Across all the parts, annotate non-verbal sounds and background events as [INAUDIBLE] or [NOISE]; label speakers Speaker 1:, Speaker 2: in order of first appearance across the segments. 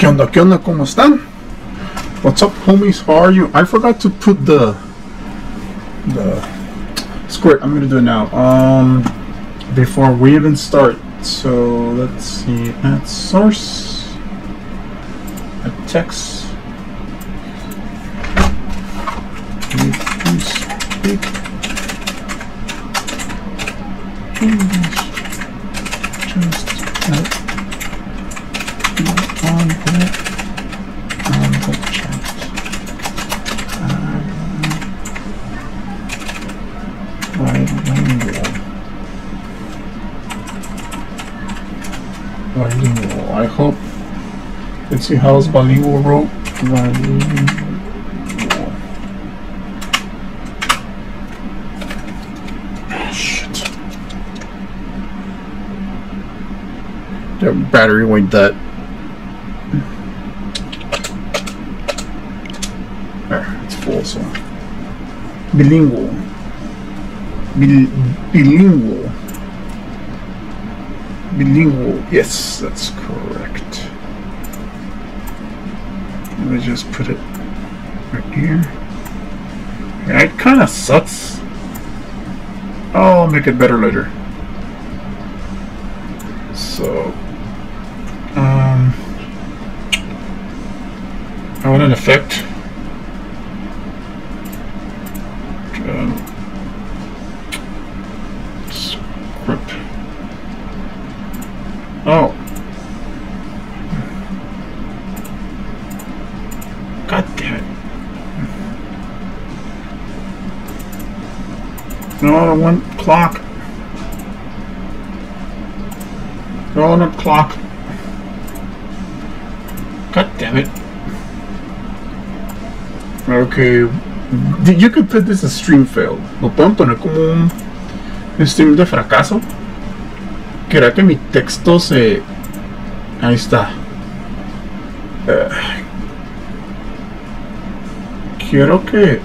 Speaker 1: ¿Qué onda? ¿Qué onda? ¿Cómo están? What's up, homies? How are you? I forgot to put the the script. I'm gonna do it now. Um, before we even start. So let's see. At source. At text. If you speak English, just type on the on the chat. Uh, bilingual. Bilingual. I hope. See how's bilingual wrote. Bilingual. Ah, Shit. The battery went dead. There, it's full, so. Bilingual. Bil- bilingual. Bilingual. Yes, that's correct. Just put it right here. Yeah, it kind of sucks. I'll make it better later. So, um, I want an effect. Clock. No, I want clock. God damn it. Okay. You could put this as stream failed. Lo pueden poner como un stream de fracaso. ¿Querrá que mi texto se... Ahí está. Eh, quiero que...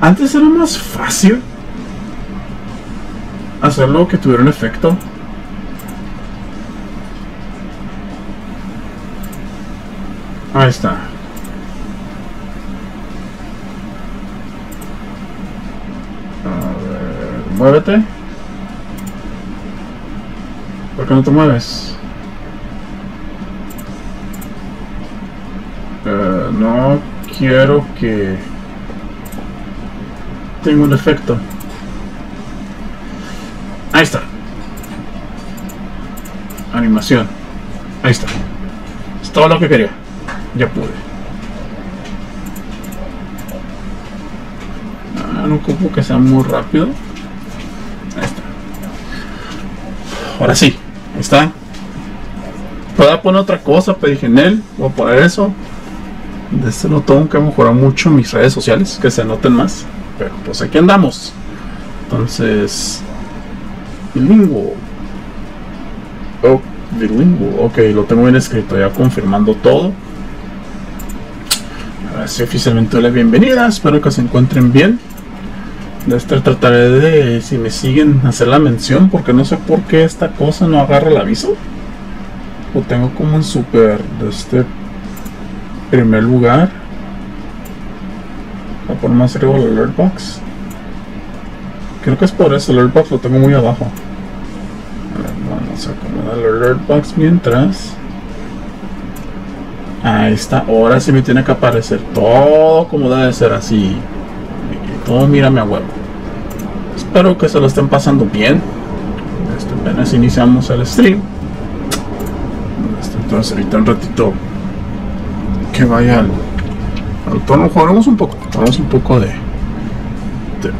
Speaker 1: Antes era más fácil hacerlo que tuviera un efecto. Ahí está. Muévete. ¿Por qué no te mueves? Eh, no quiero que tenga un efecto. Ahí está. Animación. Ahí está. Es todo lo que quería. Ya pude. Ah, no ocupo que sea muy rápido. Ahí está. Ahora sí. Ahí está. Puedo poner otra cosa, pero dije en él. Voy a poner eso. De este no tengo que mejorar mucho mis redes sociales, que se noten más. Pero pues aquí andamos. Entonces. Bilingüe. Ok, lo tengo bien escrito, ya confirmando todo. Ahora sí, oficialmente la bienvenida. Espero que se encuentren bien. De este trataré de, si me siguen, hacer la mención, porque no sé por qué esta cosa no agarra el aviso. Lo tengo como en super de este primer lugar. A poner más arriba el alert box. Creo que es por eso, el alert box lo tengo muy abajo. Vamos a acomodar el alert box mientras. Ahí está, ahora sí me tiene que aparecer todo como debe ser así. Todo mírame a huevo. Espero que se lo estén pasando bien. Este, apenas iniciamos el stream. Entonces ahorita un ratito que vaya al, al tono. Jugaremos un poco. Jugaremos un poco de, de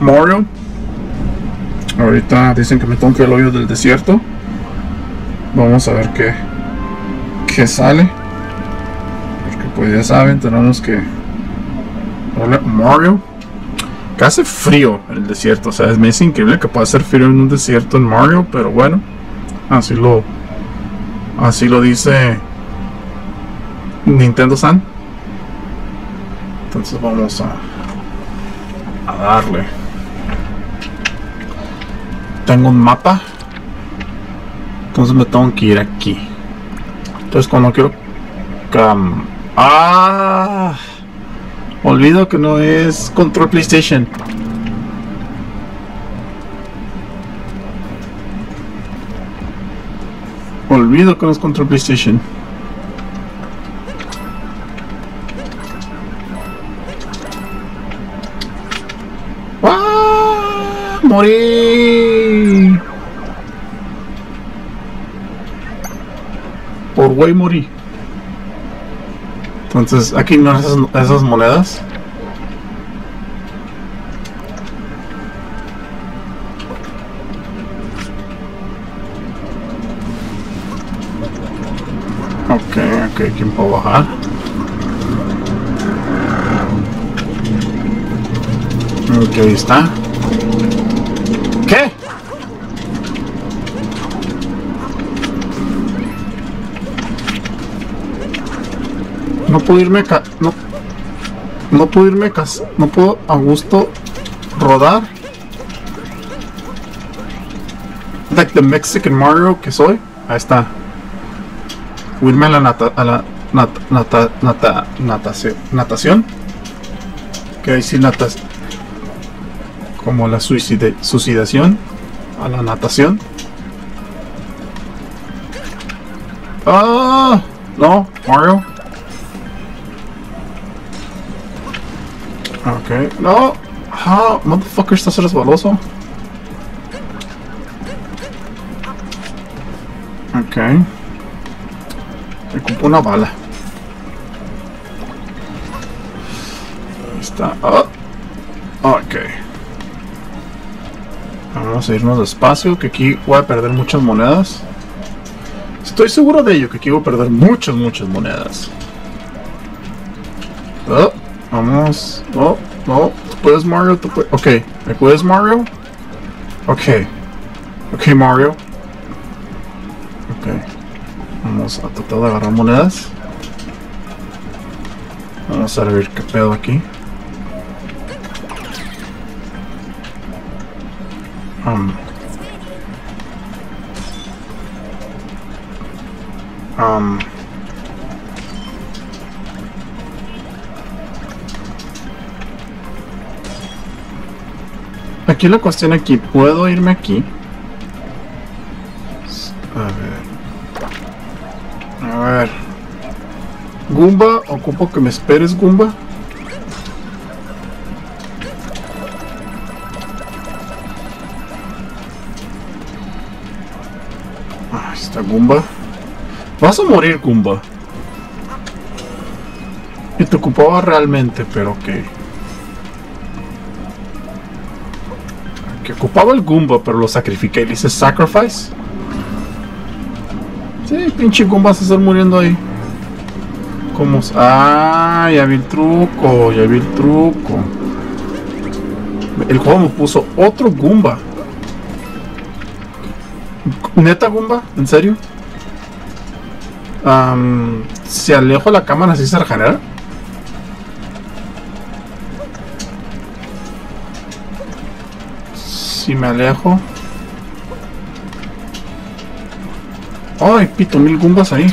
Speaker 1: Mario. Ahorita dicen que me toque el hoyo del desierto. Vamos a ver qué, qué sale. Porque pues ya saben, tenemos que... Hola, Mario. Que hace frío en el desierto. O sea, es, es increíble que pueda hacer frío en un desierto en Mario. Pero bueno, así lo... Así lo dice Nintendo San. Entonces vamos a... A darle tengo un mapa entonces me tengo que ir aquí entonces cuando quiero Cam. Ah. Olvido que no es control PlayStation. Olvido que no es control PlayStation. ¡Ah! Por güey morí. Entonces, aquí no esas, esas monedas. Ok, ok, ¿quién puedo bajar? Ok, ahí está. ¿Qué? No puedo irme ca no no puedo irme cas no puedo a gusto rodar. Like the Mexican Mario que soy ahí está. Irme a la nata a la nat nata nata natación natación. Que ahí sí natas como la suicide suicidación a la natación. Ah no Mario Ok, no. Ah, motherfucker, estás resbaloso. Ok. Ocupo una bala. Ahí está. Oh. Ok. Vamos a irnos despacio, que aquí voy a perder muchas monedas. Estoy seguro de ello, que aquí voy a perder muchas, muchas monedas. Oh. Vamos. No, no. ¿Tú puedes, Mario? ¿Tú puedes? Ok. ¿Me puedes, Mario? Ok. Ok, Mario. Ok. Vamos a tratar de agarrar monedas. Vamos a ver qué pedo aquí. Um. Um. Aquí la cuestión aquí, ¿puedo irme aquí? A ver. A ver. Goomba, ocupo que me esperes, Goomba. Ahí está Goomba. Vas a morir, Goomba. Y te ocupaba realmente, pero que... Que ocupaba el Goomba, pero lo sacrifiqué le hice sacrifice. Sí, pinche Goomba se está muriendo ahí. ¿Cómo? Ah, ya vi el truco, ya vi el truco. El juego me puso otro Goomba. ¿Neta Goomba? ¿En serio? Si alejo la cámara, ¿así se regenera? Me alejo. ¡Ay, pito! Mil Goombas ahí.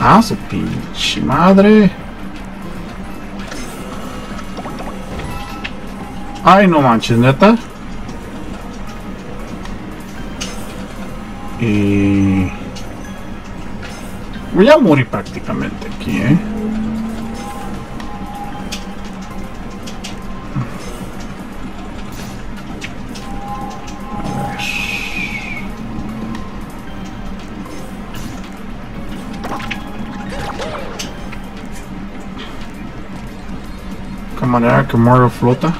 Speaker 1: Ah, su pinche madre. Ay, no manches, neta. Y... Voy a prácticamente aquí, ¿eh? ¿Qué manera que Mario flota?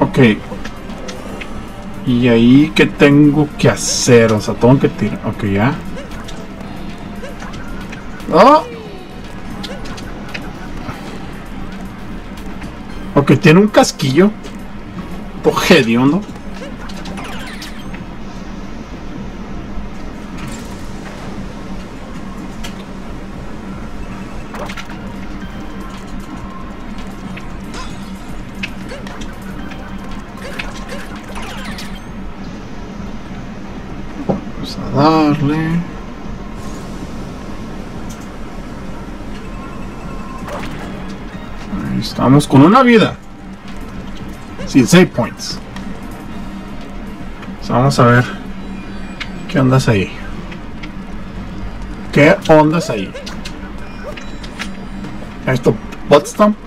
Speaker 1: Ok, y ahí, ¿qué tengo que hacer? O sea, tengo que tirar. Ok, ya. ¡Oh! Ok, tiene un casquillo. Todo hediondo. Estamos con una vida. Sin save points. Vamos a ver. ¿Qué ondas ahí? ¿Qué ondas ahí? Esto. Ok.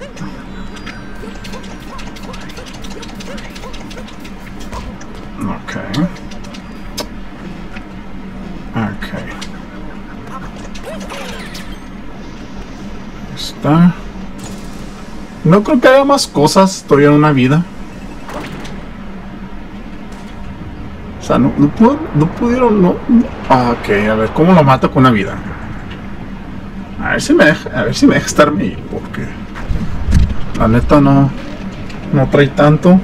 Speaker 1: No creo que haya más cosas todavía en una vida. O sea, no, no, pudo- no pudieron, no. Ah, ok, a ver, ¿cómo lo mato con una vida? A ver si me deja, a ver si me deja estarme ahí, porque la neta no, no trae tanto.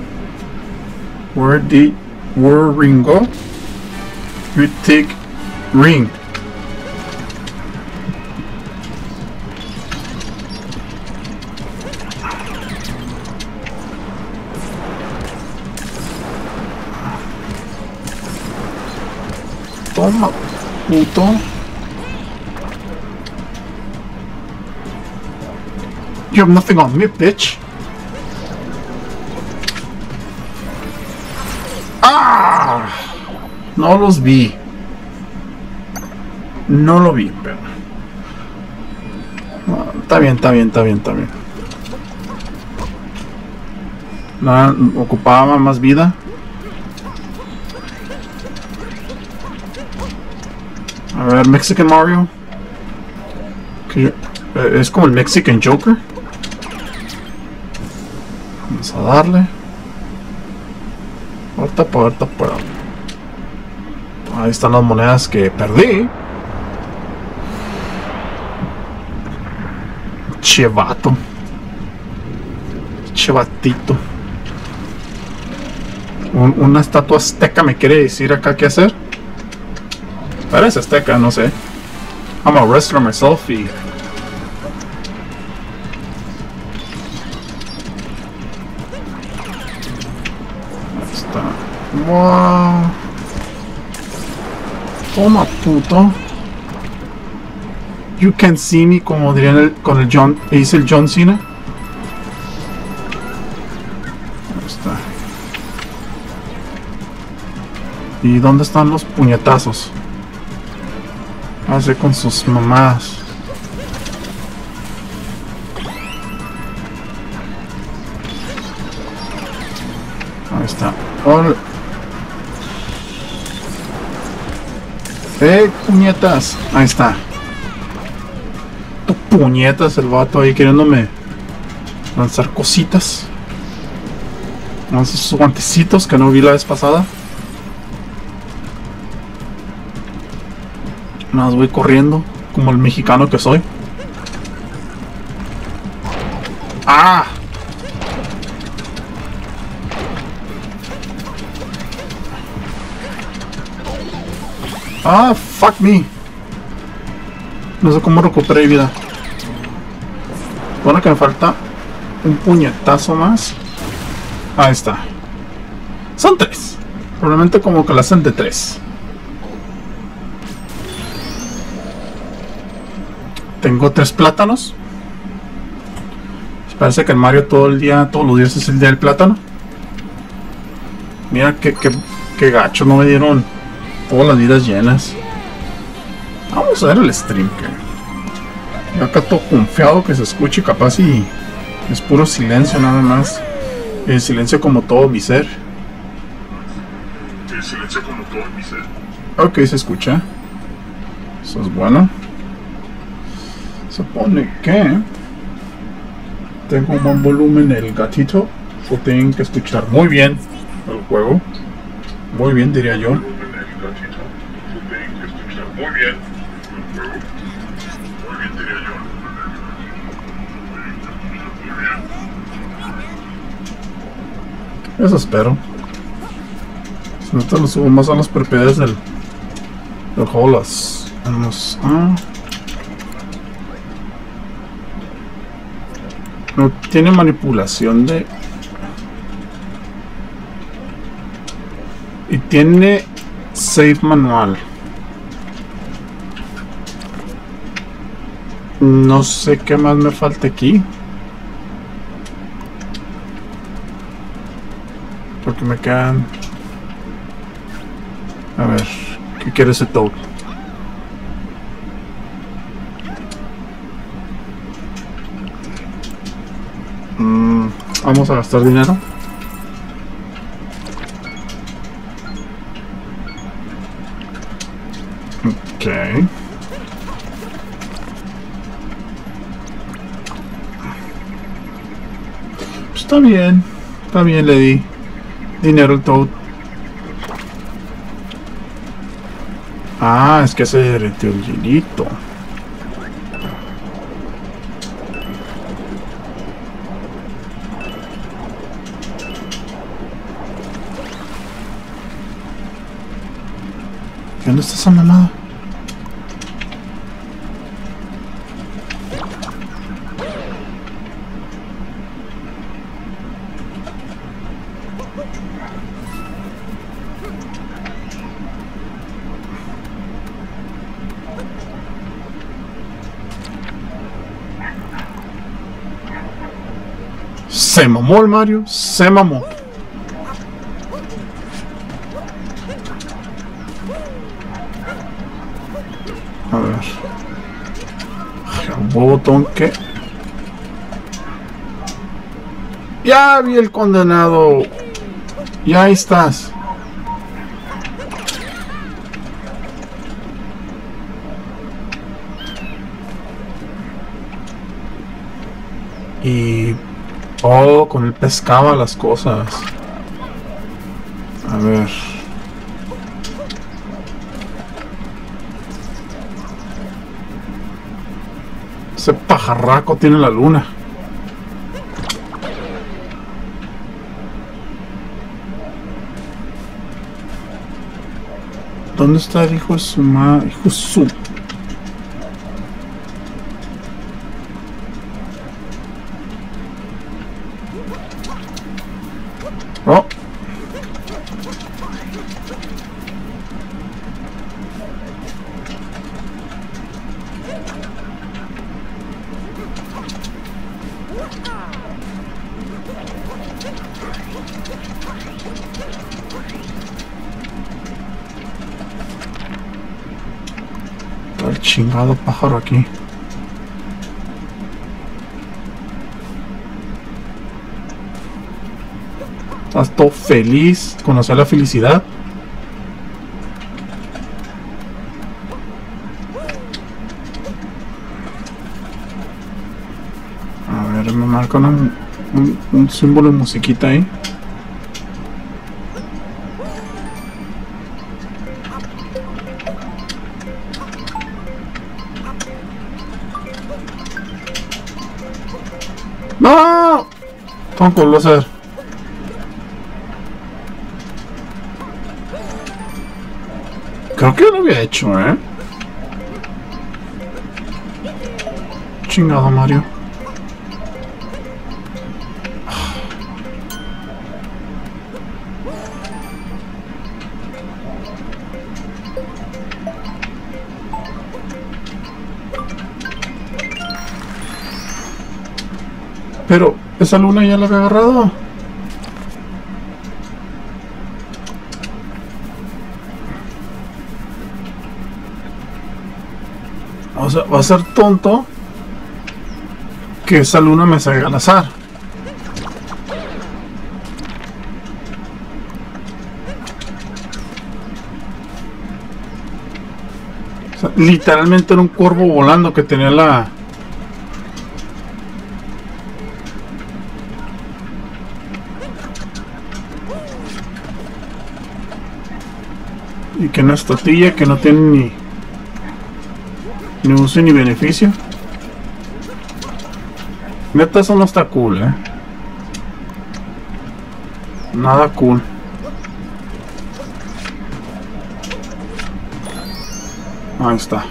Speaker 1: Where did where Ringo? You take ring. Toma, puto. You have nothing on me, bitch. ¡Ah! No los vi. No lo vi, pero. No, está bien, está bien, está bien, está bien. Nada, ocupaba más vida. A ver, Mexican Mario. Eh, es como el Mexican Joker. Vamos a darle. Ahorita por ahorita puedo. Ahí están las monedas que perdí. Chevato. Chevatito. Un- una estatua azteca me quiere decir acá qué hacer. Parece azteca, no sé. I'm a wrestler myself y... Ahí está. Wow. Toma, puto. You can see me, como dirían el- con el John, dice el John Cena. Ahí está. ¿Y dónde están los puñetazos? Hace con sus mamás. Ahí está. Órale. ¡Eh, puñetas! Ahí está. Tu puñetas, el vato ahí queriéndome lanzar cositas. Lanza sus guantecitos que no vi la vez pasada. Nada más voy corriendo, como el mexicano que soy. ¡Ah! ¡Ah, fuck me! No sé cómo recuperé vida. Bueno, que me falta un puñetazo más. Ahí está. Son tres. Probablemente como que la hacen de tres. Tengo tres plátanos. Parece que en Mario todo el día, todos los días es el día del plátano. Mira qué, qué, qué gacho, no me dieron todas las vidas llenas. Vamos a ver el stream que. Yo acá todo confiado que se escuche capaz y es puro silencio nada más. El silencio como todo mi ser.
Speaker 2: El silencio como todo mi ser.
Speaker 1: Ok, se escucha. Eso es bueno. Supone que tengo un buen volumen el gatito. O tienen que escuchar muy bien el juego. Muy bien, diría yo.
Speaker 2: Muy bien.
Speaker 1: Eso espero. Si no te lo subo más a las propiedades del, del juego. Las. Vamos a. No tiene manipulación de... Y tiene save manual. No sé qué más me falta aquí. Porque me quedan... A ver, ¿qué quiere ese todo? Vamos a gastar dinero. Ok. Pues está bien. Está bien, le di dinero al Toad. Ah, es que se derretió el hielito. ¿Dónde está esa mamada? Se mamó el Mario, se mamó. Botón que. Ya vi el condenado. Ya estás. Y Oh, con él pescaba las cosas. A ver. Ese pajarraco tiene la luna. ¿Dónde está el hijo de su madre? Hijo su pájaro aquí. Estás todo feliz, conocer la felicidad. A ver, me marca un, un, símbolo de musiquita ahí. A hacer. Creo que lo había hecho, ¿eh? Chingado, Mario. Esa luna ya la había agarrado. O va a ser tonto que esa luna me salga al azar. Literalmente era un cuervo volando que tenía la... Que una estotilla que no tiene ni... Ni uso ni beneficio. Neta, eso no está cool, eh. Nada cool. Ahí está.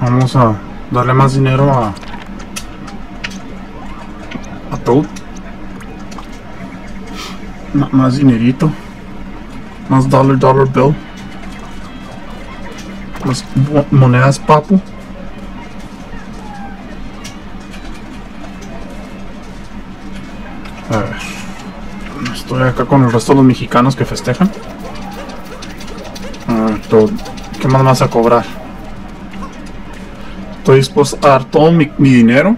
Speaker 1: Vamos a darle más dinero a... A Toad. Más dinerito. Más dollar, dollar bill. Más mo- monedas papu. A ver. Estoy acá con el resto de los mexicanos que festejan. A ver, todo- ¿qué más vas a cobrar? Estoy dispuesto a dar todo mi, dinero.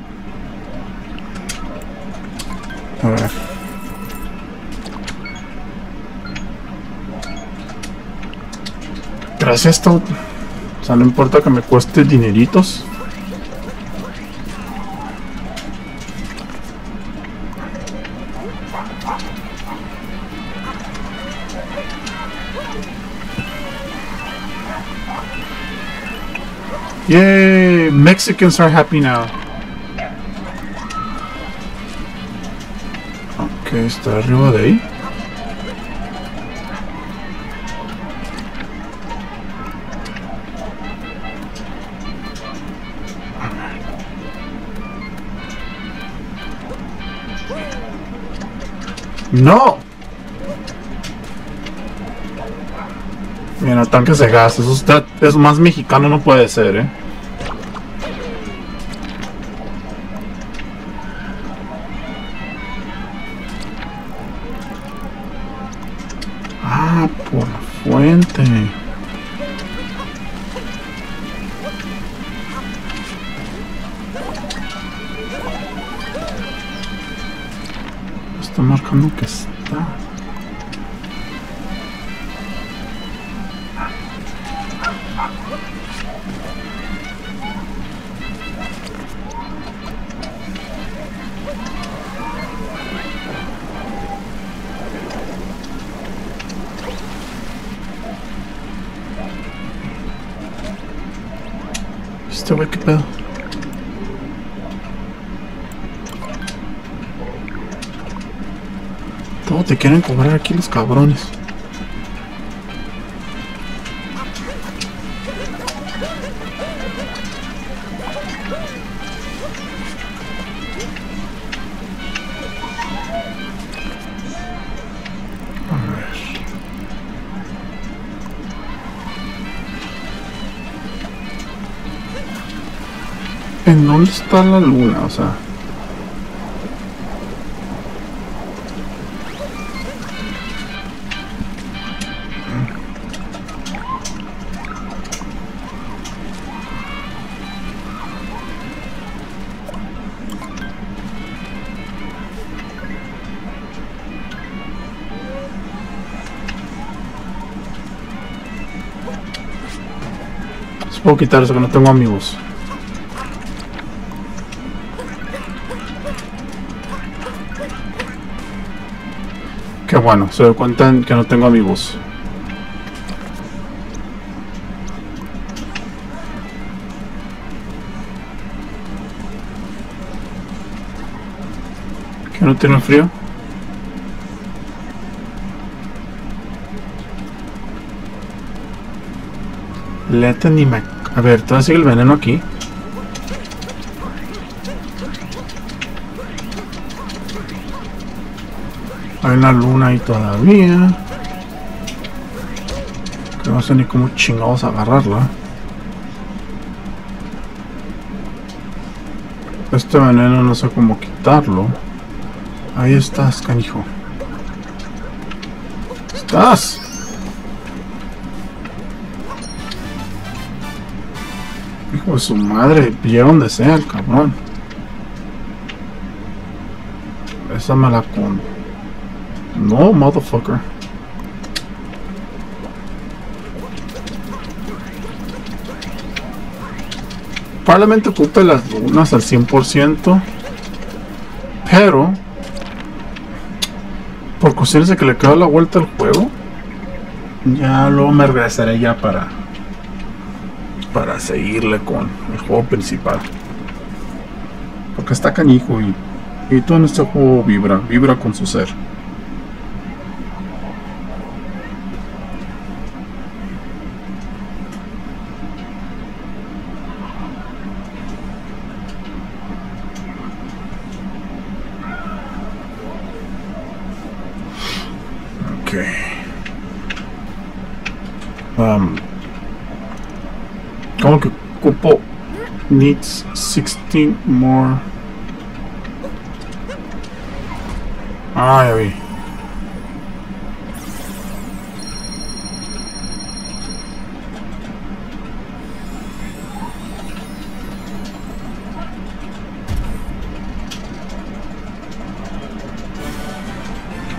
Speaker 1: Gracias esto. O sea, no importa que me cueste dineritos. Yay! Mexicans are happy now. Ok, está arriba de ahí. ¡No! Mira, tanques de gas. Eso está, es más mexicano no puede ser, ¿eh? Los cabrones. ¿En dónde está la luna? O sea. Quitar que no tengo amigos. Qué bueno, se dan cuenta que no tengo amigos. ¿Que no tiene frío? Leta ni me... A ver, todavía sigue el veneno aquí. Hay una luna ahí todavía. Que no sé ni cómo chingados agarrarla. Este veneno no sé cómo quitarlo. Ahí estás, canijo. ¿Estás? De su madre, llega donde sea el cabrón. Esa me con. No, motherfucker. Probablemente ocupe las lunas al 100%. Pero. Por cuestiones de que le queda la vuelta al juego. Ya luego me regresaré ya para. Para seguirle con el juego principal. Porque está canijo y. Y todo en este juego vibra, vibra con su ser. Ok. Um, ¿Cómo que ocupo? Needs 16 more. Ah, ya vi.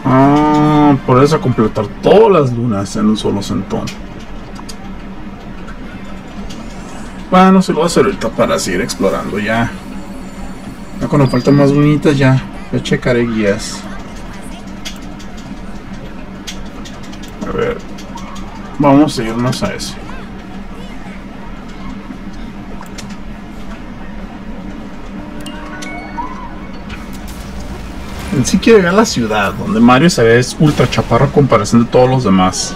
Speaker 1: Ah, por eso completar todas las lunas en un solo sentón. Bueno, se lo voy a hacer ahorita para seguir explorando ya. Ya cuando faltan más lunitas ya, ya checaré guías. A ver. Vamos a irnos a ese. En sí quiero llegar a la ciudad, donde Mario se ve ultra chaparro a comparación de todos los demás.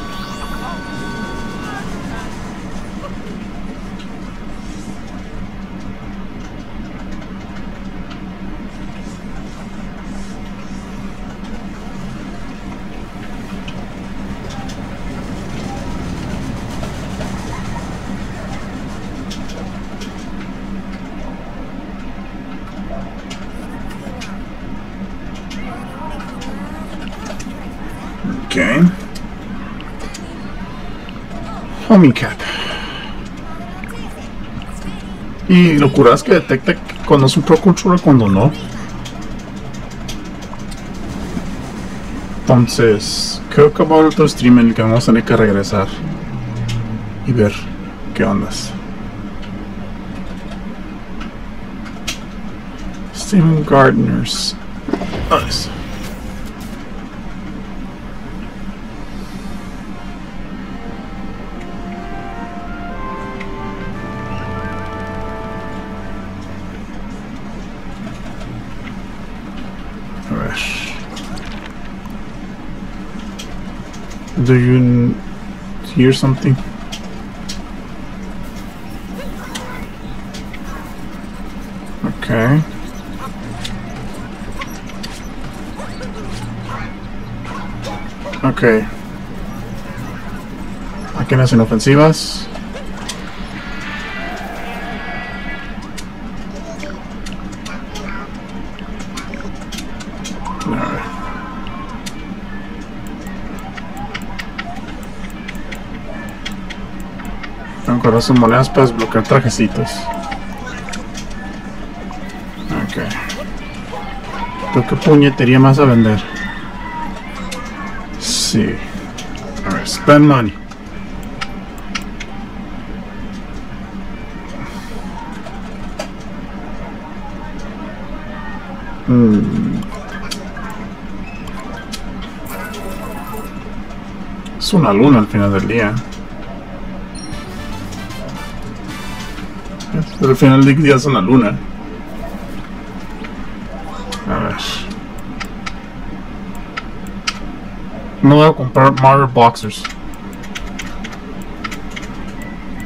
Speaker 1: Ok. Y lo curado es que detecta cuando es un Pro Controller cuando no. Entonces, creo que va a haber otro stream que vamos a tener que regresar y ver qué ondas. Steven Gardner's. Nice. Do you hear something? Okay. Okay. Máquinas inofensivas. Tengo corazón monedas para desbloquear trajecitos. Ok. ¿Pero qué puñetería más a vender? Sí. Alright, spend money. Hmm. Es una luna al final del día. Al final del día es una luna. A ver. No voy a comprar Mario Boxers.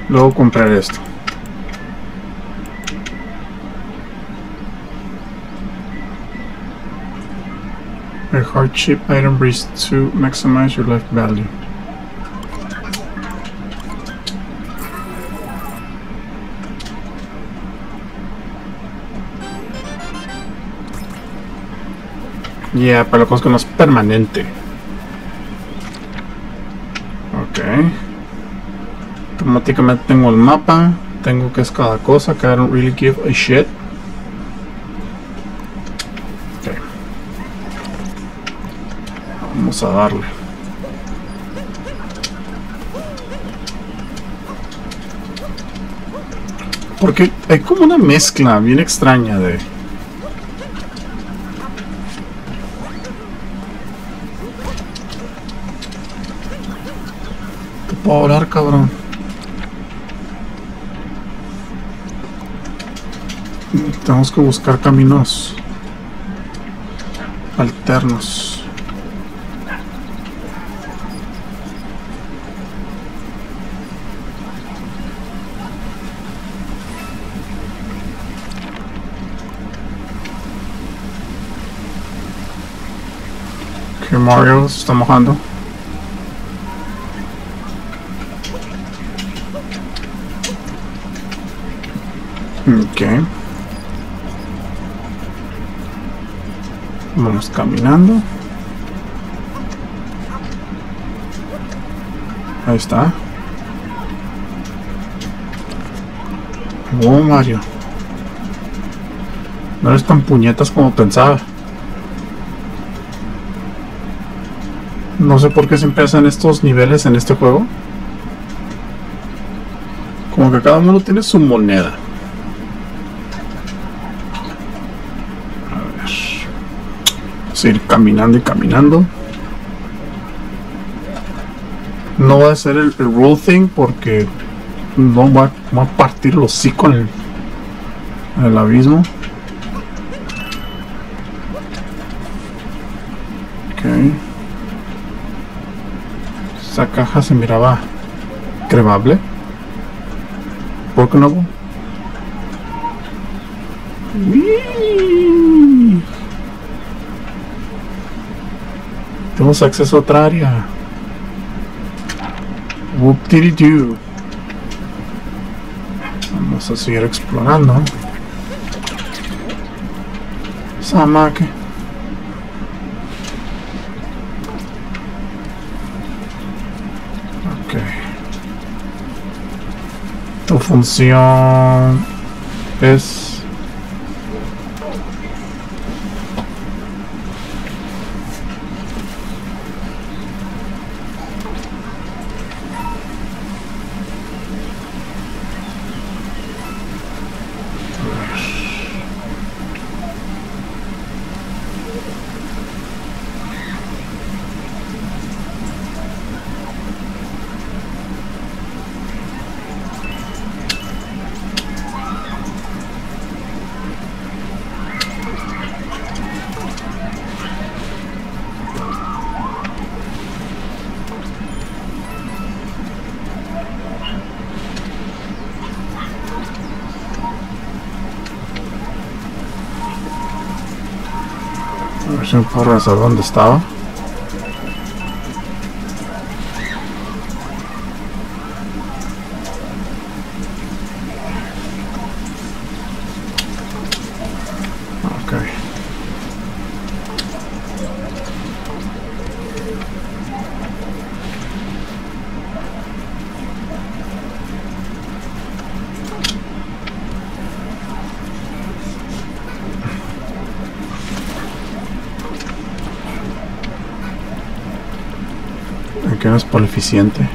Speaker 1: Luego compraré esto. A hardship item breeze to maximize your life value. Ya, pero la cosa es que no es permanente. Ok. Automáticamente tengo el mapa. Tengo que es cada cosa que I don't really give a shit. Ok. Vamos a darle. Porque hay como una mezcla bien extraña de... puedo cabrón. Tenemos que buscar caminos alternos. Que Mario se está mojando. Caminando. Ahí está. Oh, Mario. No eres tan puñetas como pensaba. No sé por qué se empiezan estos niveles en este juego. Como que cada uno tiene su moneda. Ir caminando y caminando. No va a ser el, el rule thing porque no va, a partir los hocico en el, abismo. Ok. Esa caja se miraba cremable. ¿Por qué no? Tenemos acceso a otra área. Whoop diddy doo. Vamos a seguir explorando. Samake. Ok. Tu función es A ver si me puedo regresar donde estaba. Eficiente.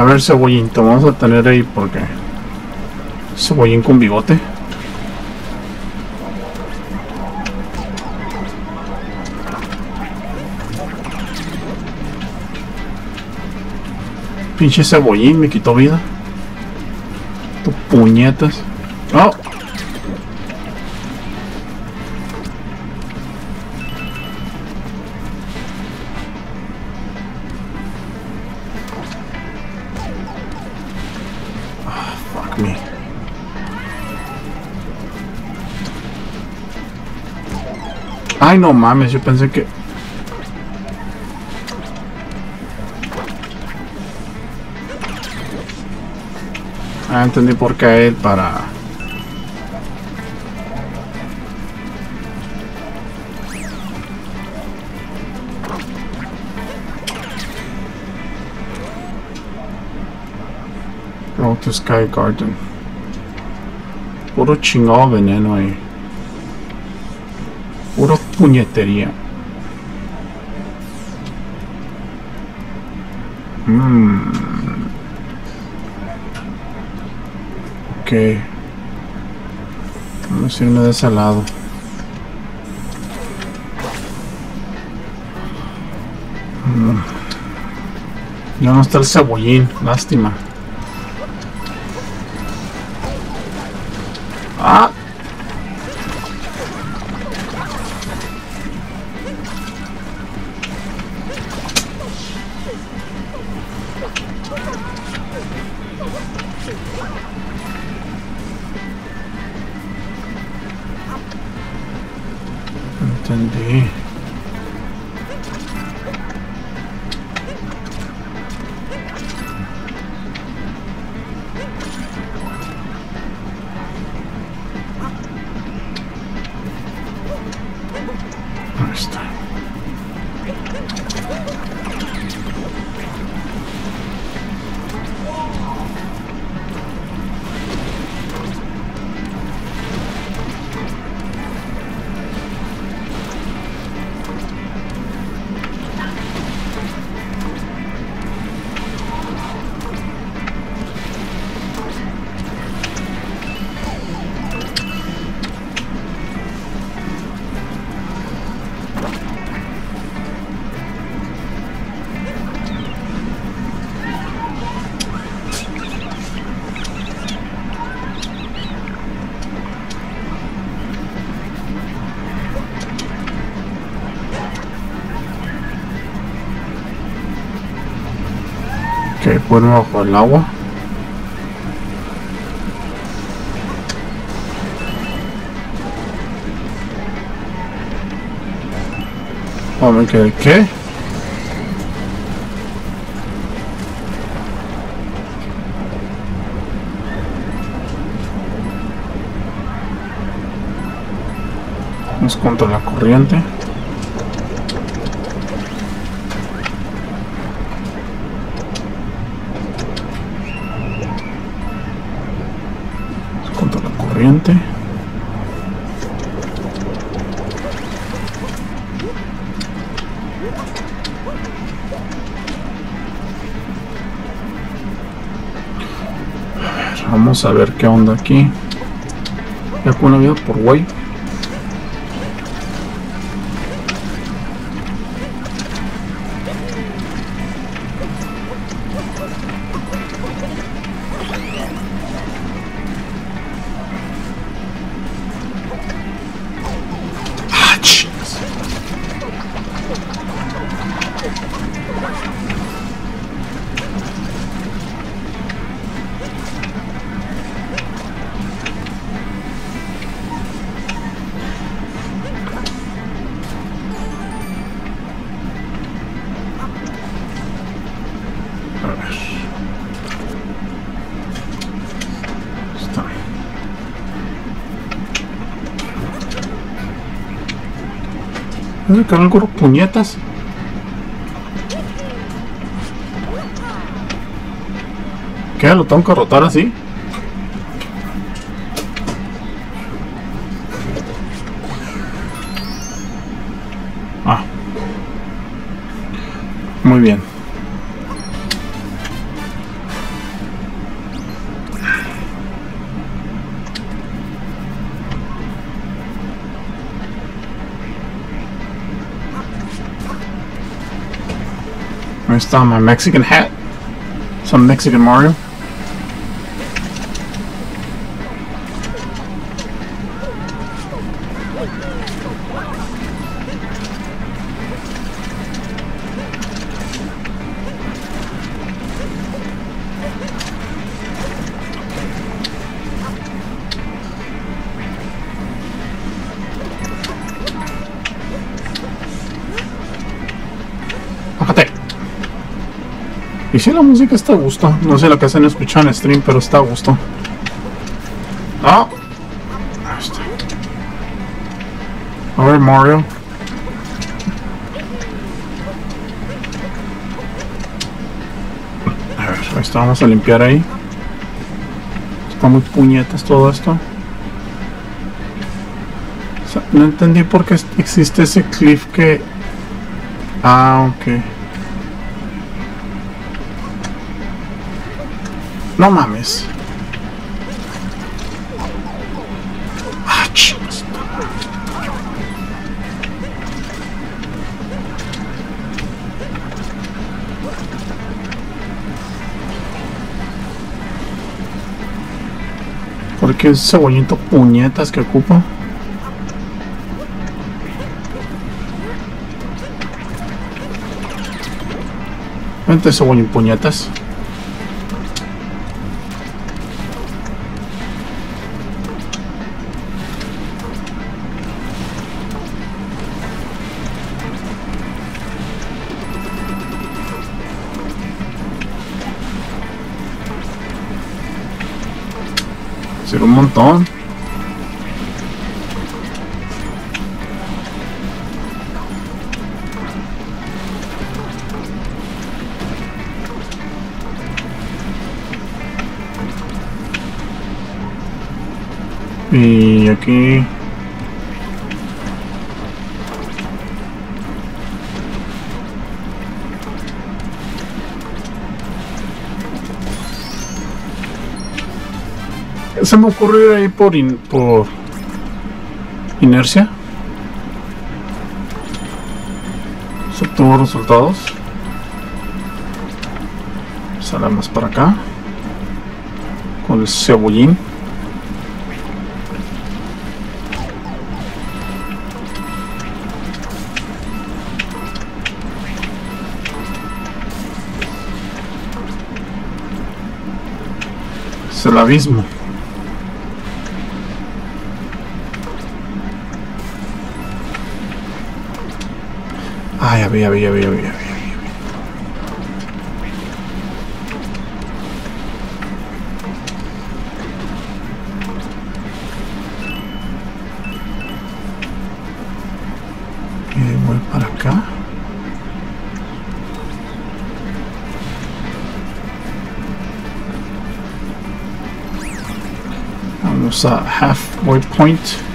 Speaker 1: A ver, cebollín, te vamos a tener ahí porque. Cebollín con bigote. Pinche cebollín me quitó vida. Puñetas. Oh. Ah. Ay, no mames, yo pensé que... Ah, entendí por él para... Road to Sky Garden. Puro chingado veneno ahí. Puro puñetería. Mmm. Vamos a irme de ese lado. Mm. Ya no está el cebollín, lástima. Entendí. Bueno bajo el agua. Oh, me quedé, ¿qué? Vamos contra la corriente. Vamos a ver qué onda aquí. Ya con una vida por guay. ¿Dónde quedó el gorro? Puñetas. ¿Qué? ¿Lo tengo que rotar así? Está my Mexican hat. Some Mexican Mario. Si la música está a gusto. No sé lo que hacen escuchar en stream, pero está a gusto. Ah. A ver, Mario. A ver, ahí está. Vamos a limpiar ahí. Está muy puñetas todo esto. No entendí por qué existe ese cliff que... Ah, ok. No mames. Ah. ¿Por qué ese cebollito puñetas que ocupa? Vente cebollín puñetas. Quiero se me ocurrió ahí por, in- por inercia. Se obtuvo resultados. Salamos para acá. Con el cebollín. El abismo. Voy para acá. Vamos a halfway point.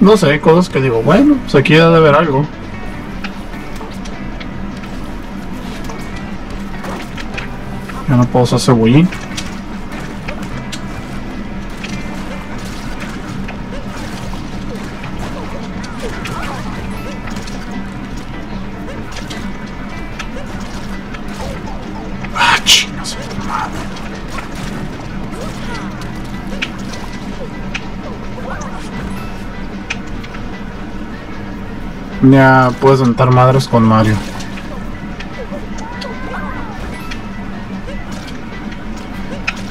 Speaker 1: No sé, cosas que digo, bueno, pues aquí debe de haber algo. Ya no puedo usar cebollín. Ya puedes sentar madres con Mario.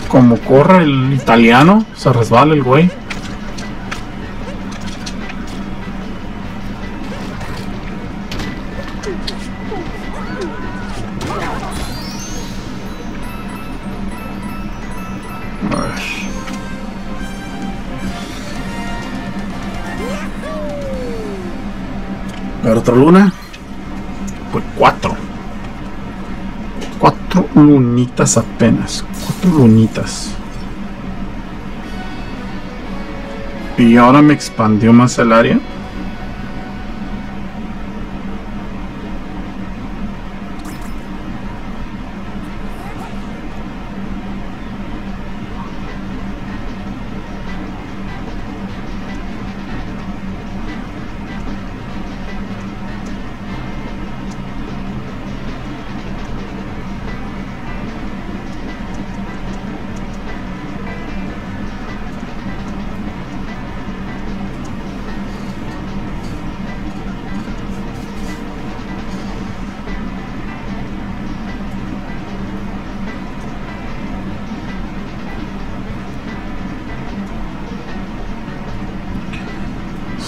Speaker 1: Como corre el italiano, se resbala el güey. A ver, otra luna. Pues cuatro. Cuatro lunitas apenas. Cuatro lunitas. Y ahora me expandió más el área.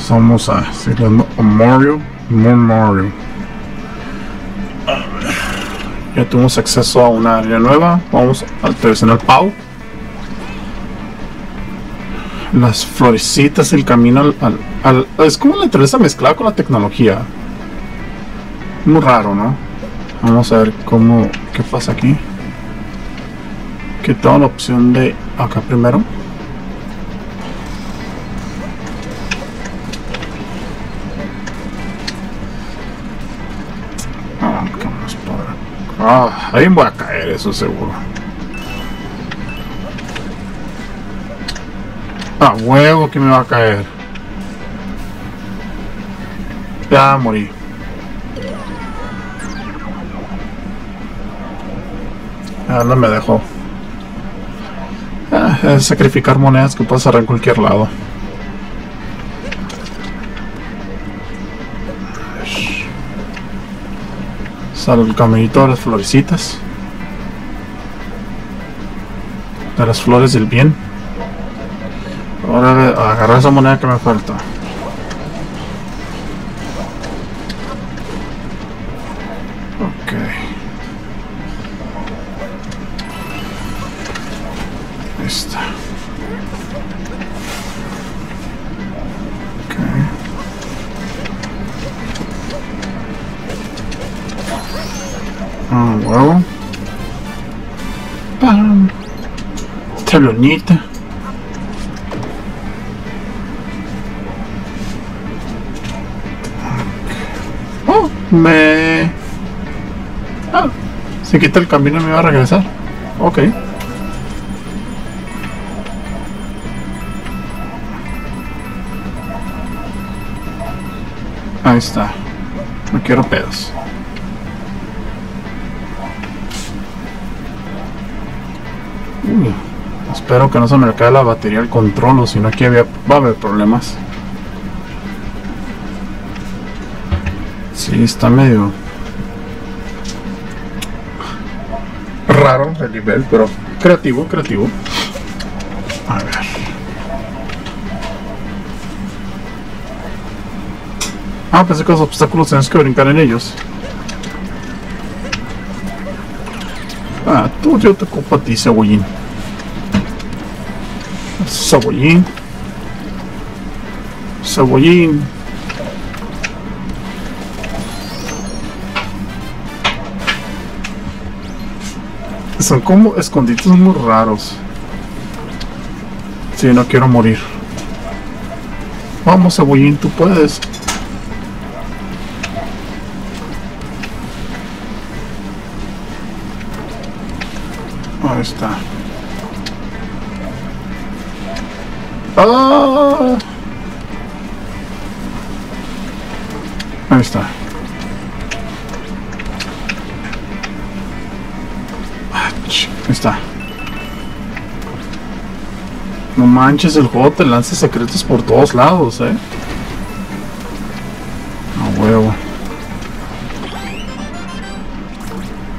Speaker 1: Vamos a seguirle a Mario. Mario. Ya tuvimos acceso a una área nueva. Vamos al tradicional Pau. Las florecitas, el camino al, al- al- Es como la naturaleza mezclada con la tecnología. Muy raro, ¿no? Vamos a ver cómo. ¿Qué pasa aquí? Que tengo la opción de acá primero. Ah, ahí voy a caer, eso seguro. A huevo que me va a caer. Ya morí. Ah, no me dejó. Ah, es sacrificar monedas que puedes en cualquier lado. El caminito de las florecitas. De las flores del bien. Ahora agarrar esa moneda que me falta. Se quita el camino me va a regresar. Ok. Ahí está. No quiero pedos. Uy, espero que no se me caiga la batería del control o si no aquí va a haber problemas. Sí, está medio raro el nivel, pero creativo, creativo. A ver. Ah, pensé que los obstáculos tienes que brincar en ellos. Ah, tú yo te ocupo a ti, cebollín. Cebollín. Cebollín. Son como escondites muy raros. Sí, no quiero morir. Vamos, cebollín, tú puedes. Ahí está. ¡Ah! Ahí está. Ahí está. No manches, el juego te lanza secretos por todos lados, eh. A huevo.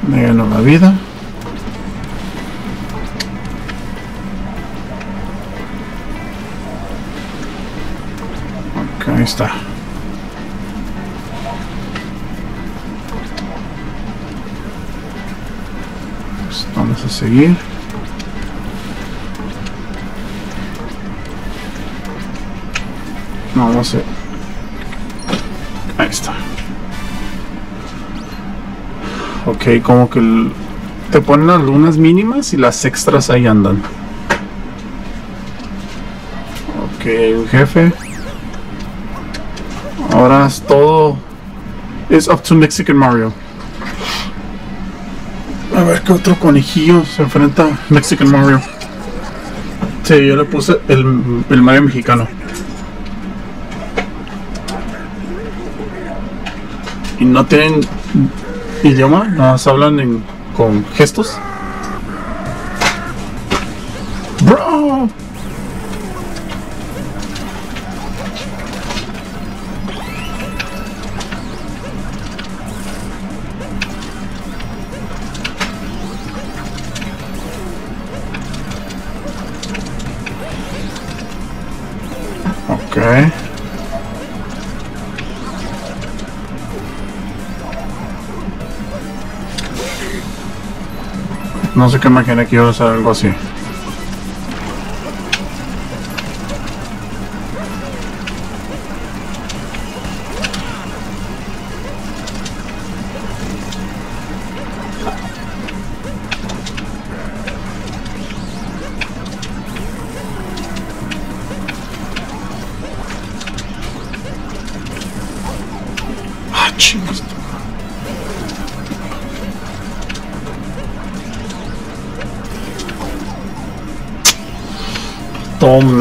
Speaker 1: Me ganó la vida. Ok, ahí está. Seguir. No, no sé. Ahí está. Ok, como que te ponen las lunas mínimas y las extras ahí andan. Ok, un jefe. Ahora es todo. Es up to Mexican Mario. Otro conejillo se enfrenta Mexican Mario. Sí, yo le puse el, el Mario mexicano. Y no tienen idioma, nada más hablan en- con gestos. No sé qué imaginé que iba a hacer algo así.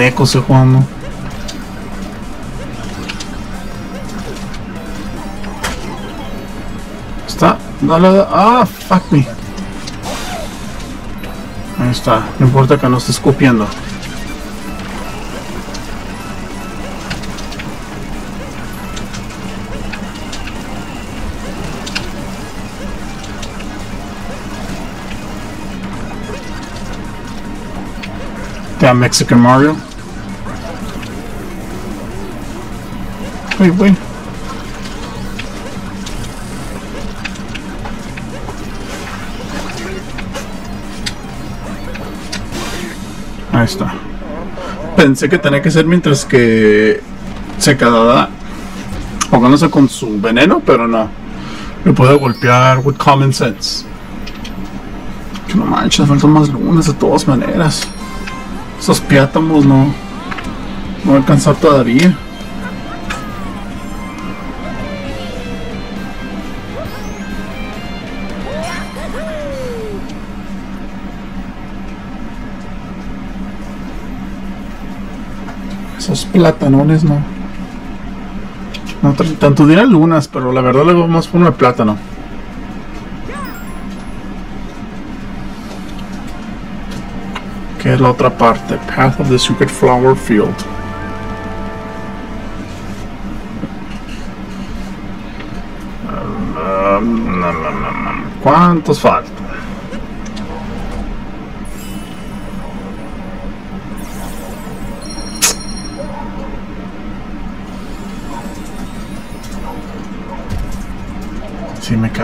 Speaker 1: Meco ese jugando. Está. Dale. Ah, fuck me. Ahí está. No importa que no esté escupiendo. Damn Mexican Mario. Wait, wait. Ahí está. Pensé que tenía que ser mientras que se quedaba ahogándose con su veneno, pero no. Me puede golpear with common sense. Que no manches, faltan más lunas de todas maneras. Esos piátamos no. No voy a alcanzar todavía. Esos platanones no. No tanto dirán lunas, pero la verdad le veo más forma plátano. Que es la otra parte. Path of the Secret Flower Field. ¿Cuántos faltan?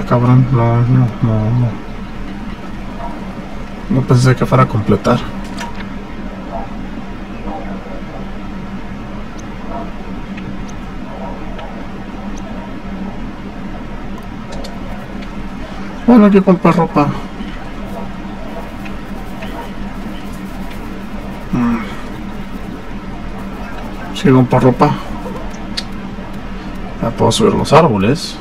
Speaker 1: Cabrón. No, no, no, no. Pensé que fuera a completar. Bueno, que comprar ropa. Mm. Sí, comprar ropa. Ya puedo subir los árboles.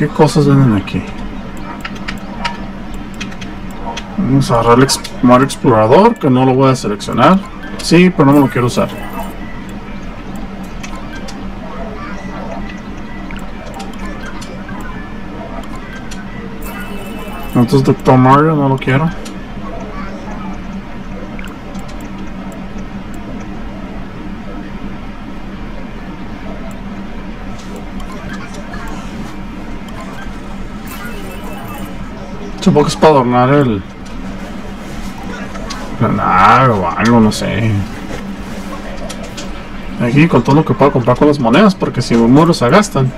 Speaker 1: ¿Qué, cosas venden aquí? Vamos a agarrar el Mario Explorador, que no lo voy a seleccionar. Sí, pero no me lo quiero usar. Entonces Doctor Mario no lo quiero. Supongo que es para adornar el... La nave o algo, no sé. Aquí con todo lo que puedo comprar con las monedas, porque si muros se gastan.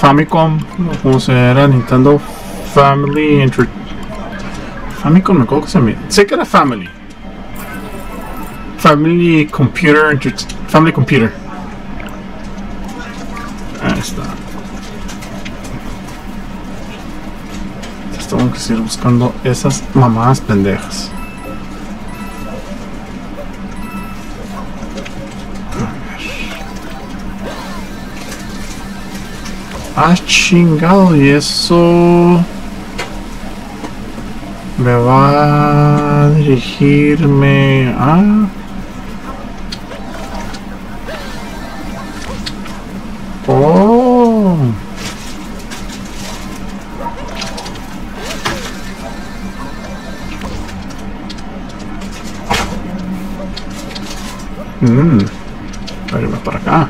Speaker 1: Famicom, como se era Nintendo Family Entre... Famicom, me acuerdo que se me... Sé que era Family. Family Computer... Family Computer. Seguir buscando esas mamadas pendejas. Ah, chingado, y eso me va a dirigirme a. mmm, va para acá.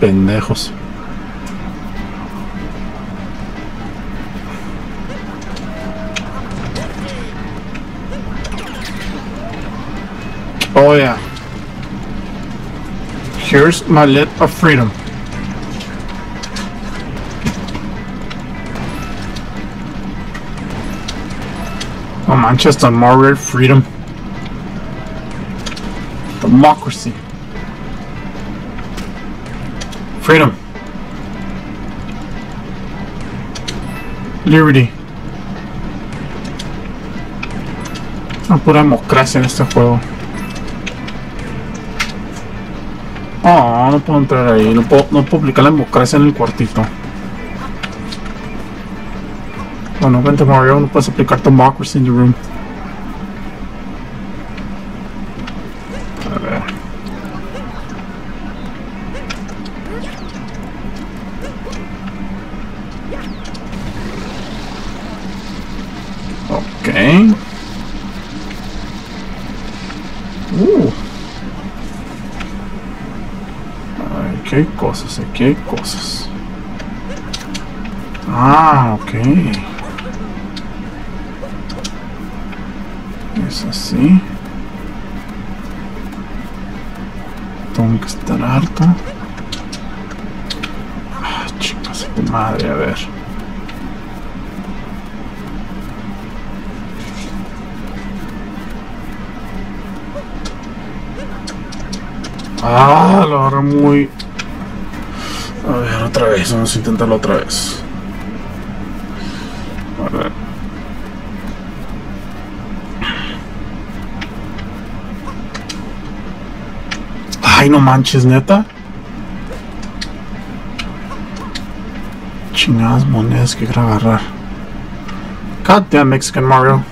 Speaker 1: Pendejos. Oh yeah. Here's my lit of freedom. Oh, Manchester Marriott freedom. Democracy. Freedom. Liberty. Una pura democracia en este juego. Oh, no puedo entrar ahí. No puedo, no puedo aplicar la democracia en el cuartito. Bueno, vente Mario, no puedes aplicar democracy in the room. Cosas, aquí hay cosas. Ah, ok. Es así. Tengo que estar harto. Ah, chicas, tu madre, a ver. Ah, lo agarré muy... Otra vez, vamos a intentarlo otra vez. Ver. Ay, no manches, neta. Chingadas monedas que quiero agarrar. God damn Mexican Mario.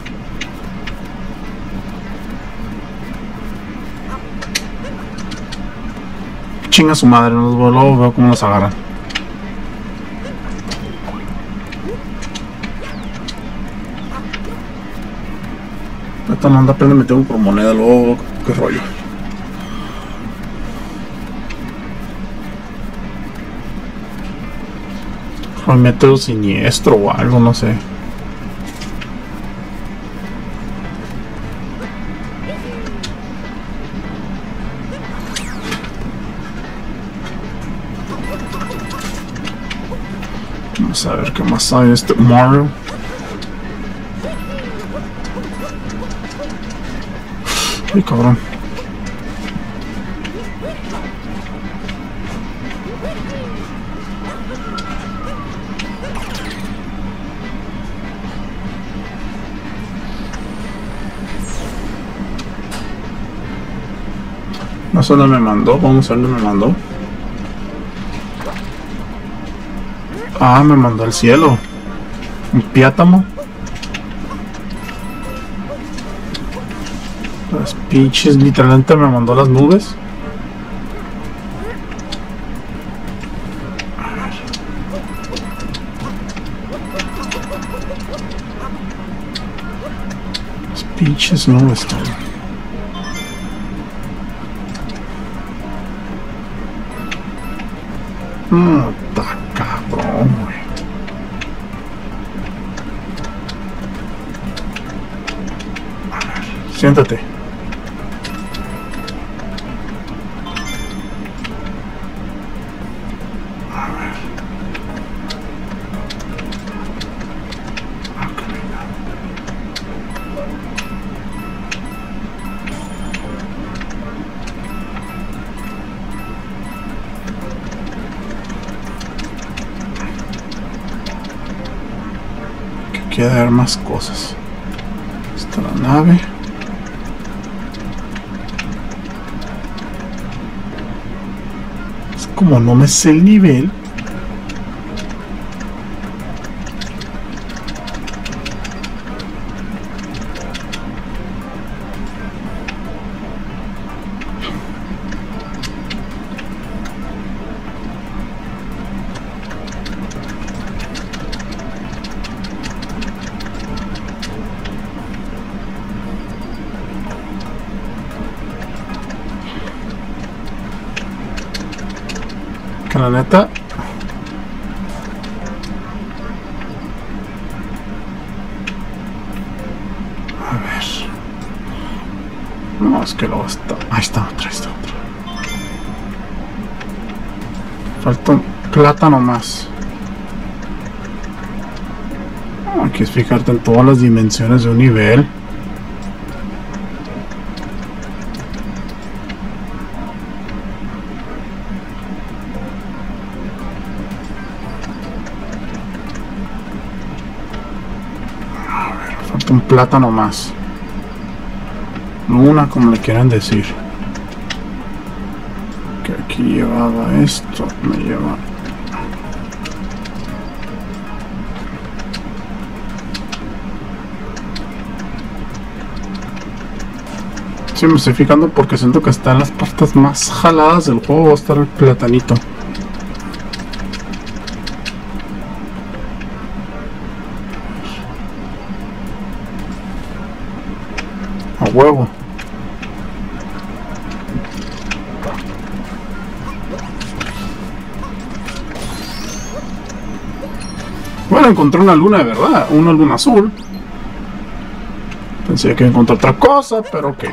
Speaker 1: Chinga su madre, los luego veo cómo los agarran. Esta no anda a meter por moneda, luego qué rollo. O método siniestro o algo, no sé. Vamos a ver qué más hay este Mario. Cabrón. No sé dónde me mandó, vamos a ver dónde me mandó. Ah, me mandó al cielo. Un piátamo. Pinches, literalmente me mandó las nubes. Las pinches nubes, cabrón. Dar más cosas. Está la nave. Es como no me sé el nivel. Que la neta. A ver. No, es que luego está. Ahí está otra, ahí está otra. Falta un plátano más. Aquí es fijarte en todas las dimensiones de un nivel. Plátano más. Una, como le quieran decir. Que aquí llevaba esto, me lleva. Sí, me estoy fijando porque siento que están las partes más jaladas del juego. Va a estar el platanito. Encontré una luna de verdad, una luna azul. Pensé que encontré otra cosa, pero ok.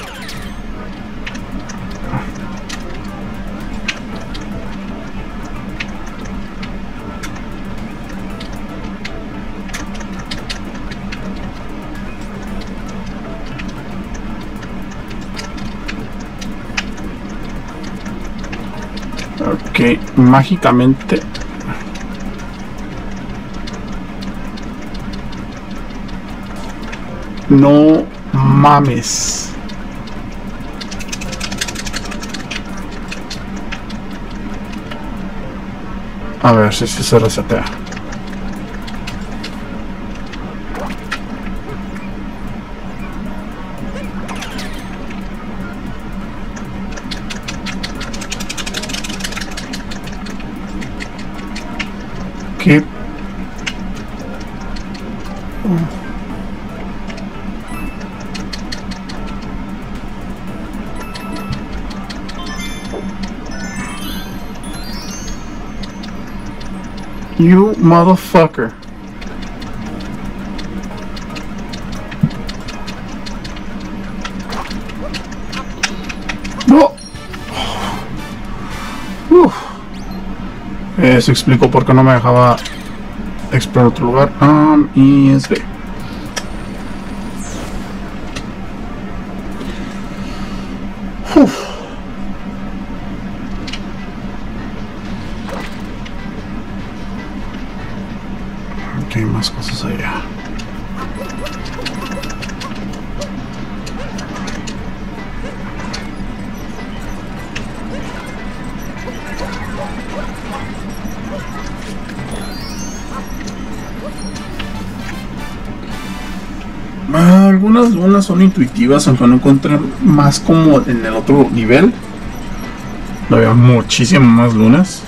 Speaker 1: Mágicamente No mames. A ver si se resetea. You motherfucker. No. Uf. Eso explicó por qué no me dejaba explorar otro lugar. Um, y es. Algunas lunas son intuitivas, aunque no encuentran más como en el otro nivel. Había muchísimas más lunas.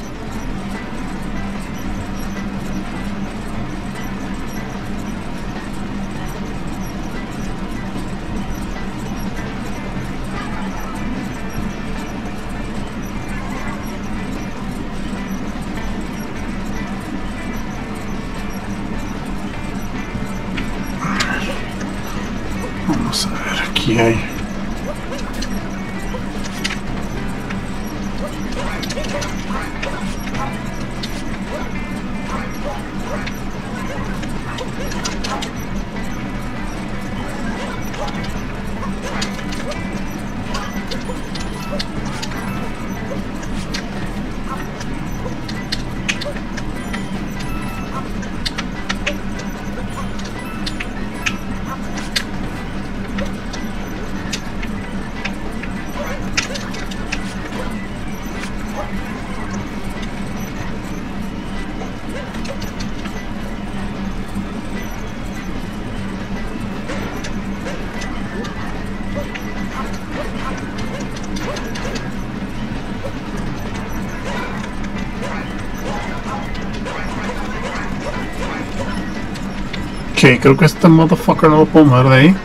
Speaker 1: Creo que este motherfucker no lo puedo mover de ahí.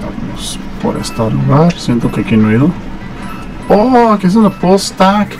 Speaker 1: Vamos por este lugar. Siento que aquí no he ido. Oh, aquí es donde puedo stack.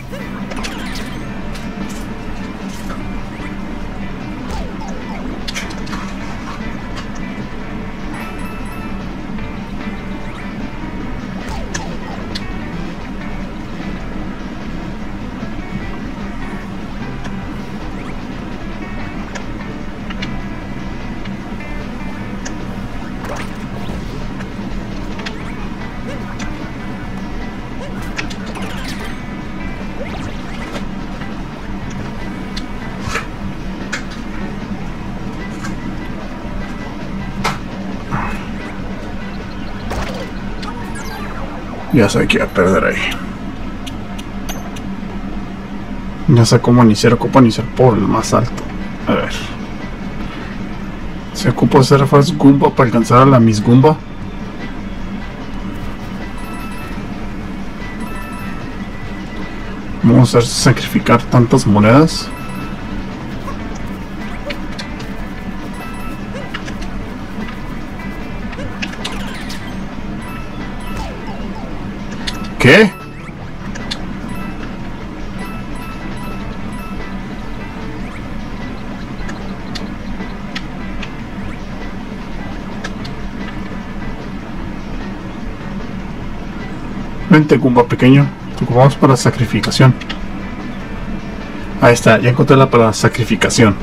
Speaker 1: Ya sé que iba a perder ahí. Ya sé cómo iniciar, ocupo iniciar por el más alto. A ver. Se ocupa hacer Fast Goomba para alcanzar a la Miss Goomba. Vamos a sacrificar tantas monedas. Vente, Goomba pequeño. Te ocupamos para sacrificación. Ahí está, ya encontré la para sacrificación.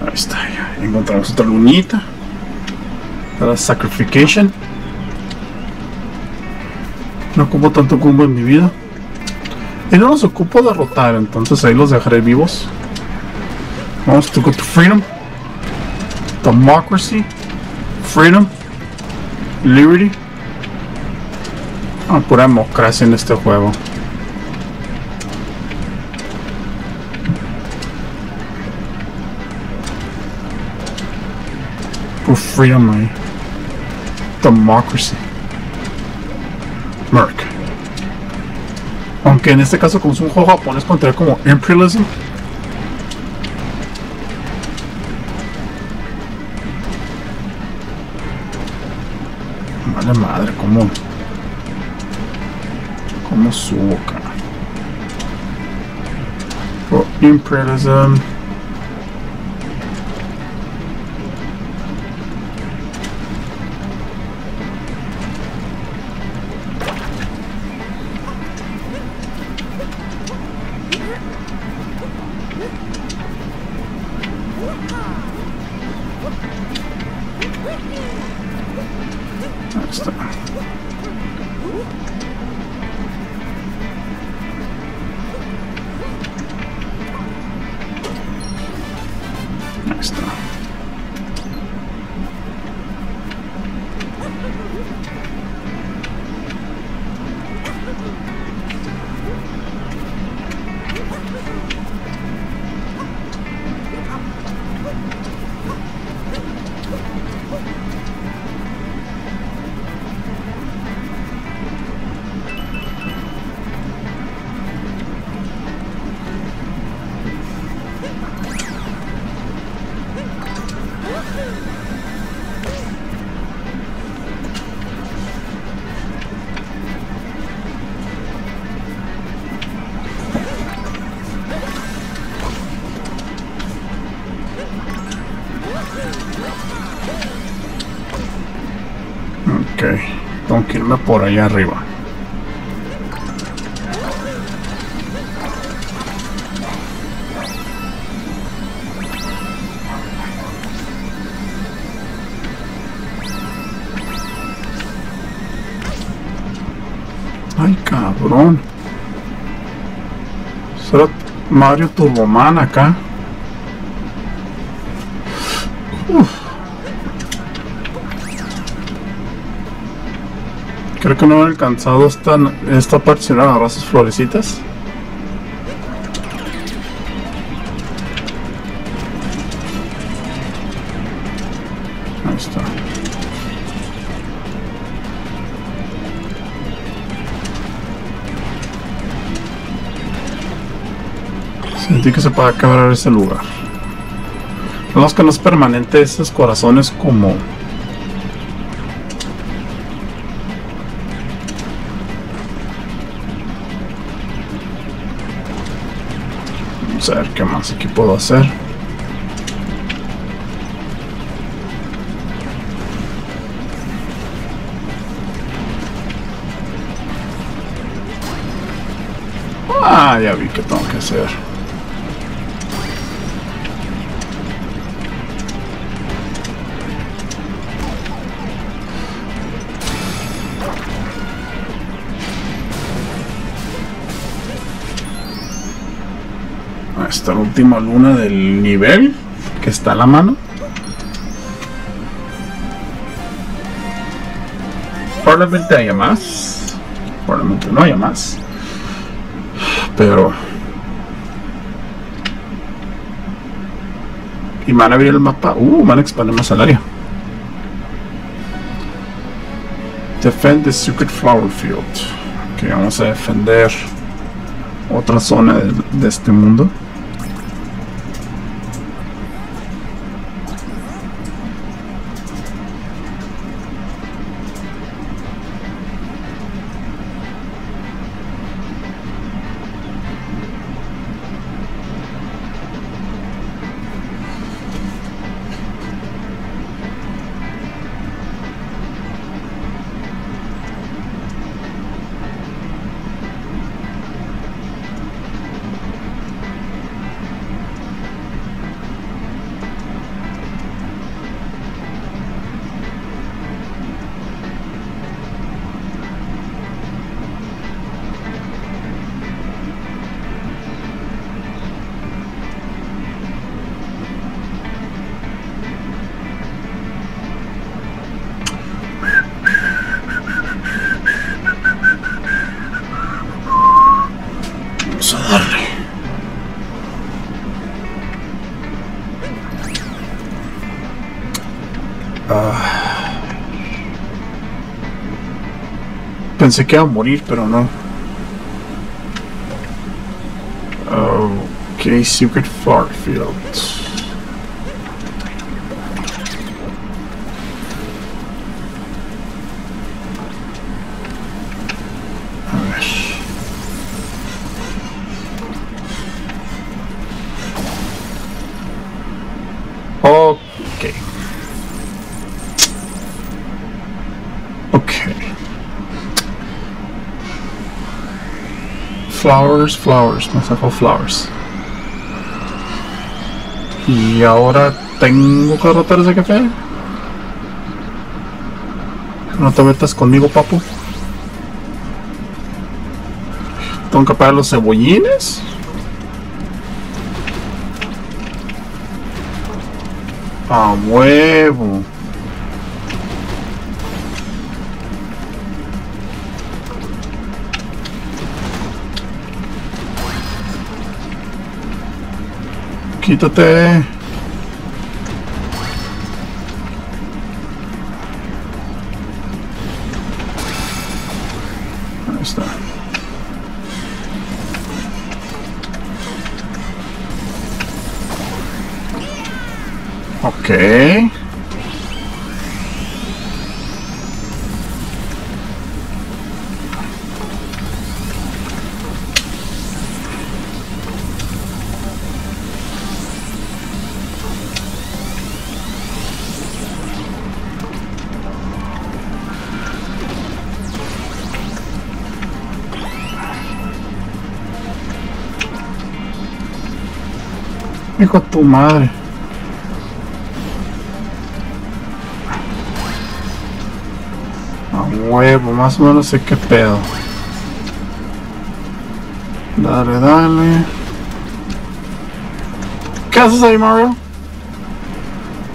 Speaker 1: Ahí está, ya encontramos otra lunita. Para sacrification. No como tanto Goomba en mi vida. Y no los ocupo derrotar, entonces ahí los dejaré vivos. Vamos to go to freedom, democracy, freedom, liberty. Ah, pura democracia en este juego. Por freedom ahí. Democracy. Merc. Aunque en este caso como es un juego japonés contra como imperialism. Vale madre, ¿cómo? ¿Cómo subo acá? For imperialism. Por allá arriba. Ay, cabrón. Será Mario Turboman acá. Creo que no he alcanzado esta, esta parte, si no agarrar sus florecitas. Ahí está. Sentí que se puede acabar ese lugar. Lo más que no es permanente esos corazones como qué más aquí puedo hacer. Ah, ya vi que tengo que hacer. Esta última luna del nivel que está a la mano. Probablemente haya más. Probablemente no haya más. Pero. Y van a abrir el mapa. Uh, van a expandir más al área. Defend the Secret Flower Field. Ok, vamos a defender otra zona de este mundo. Pensé que iba a morir, pero no. Oh, ok, Secret Farfield. Flowers, flowers. Me sacó flowers. Y ahora tengo que derrotar ese café. No te metas conmigo, papu. Tengo que pagar los cebollines. A huevo. Quítate. Ahí Hijo de tu madre. A huevo, más o menos sé qué pedo. Dale, dale. ¿Qué haces ahí, Mario?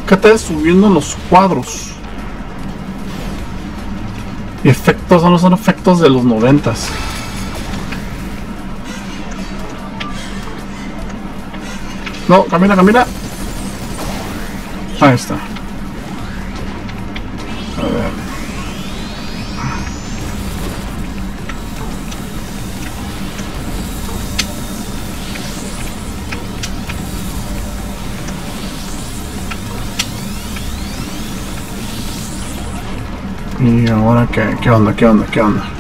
Speaker 1: ¿Qué te subiendo los cuadros? Y efectos no son efectos de los noventas. No, camina, camina. Ahí está. A ver. ¿Y ahora qué? ¿Qué onda? ¿Qué onda? ¿Qué onda?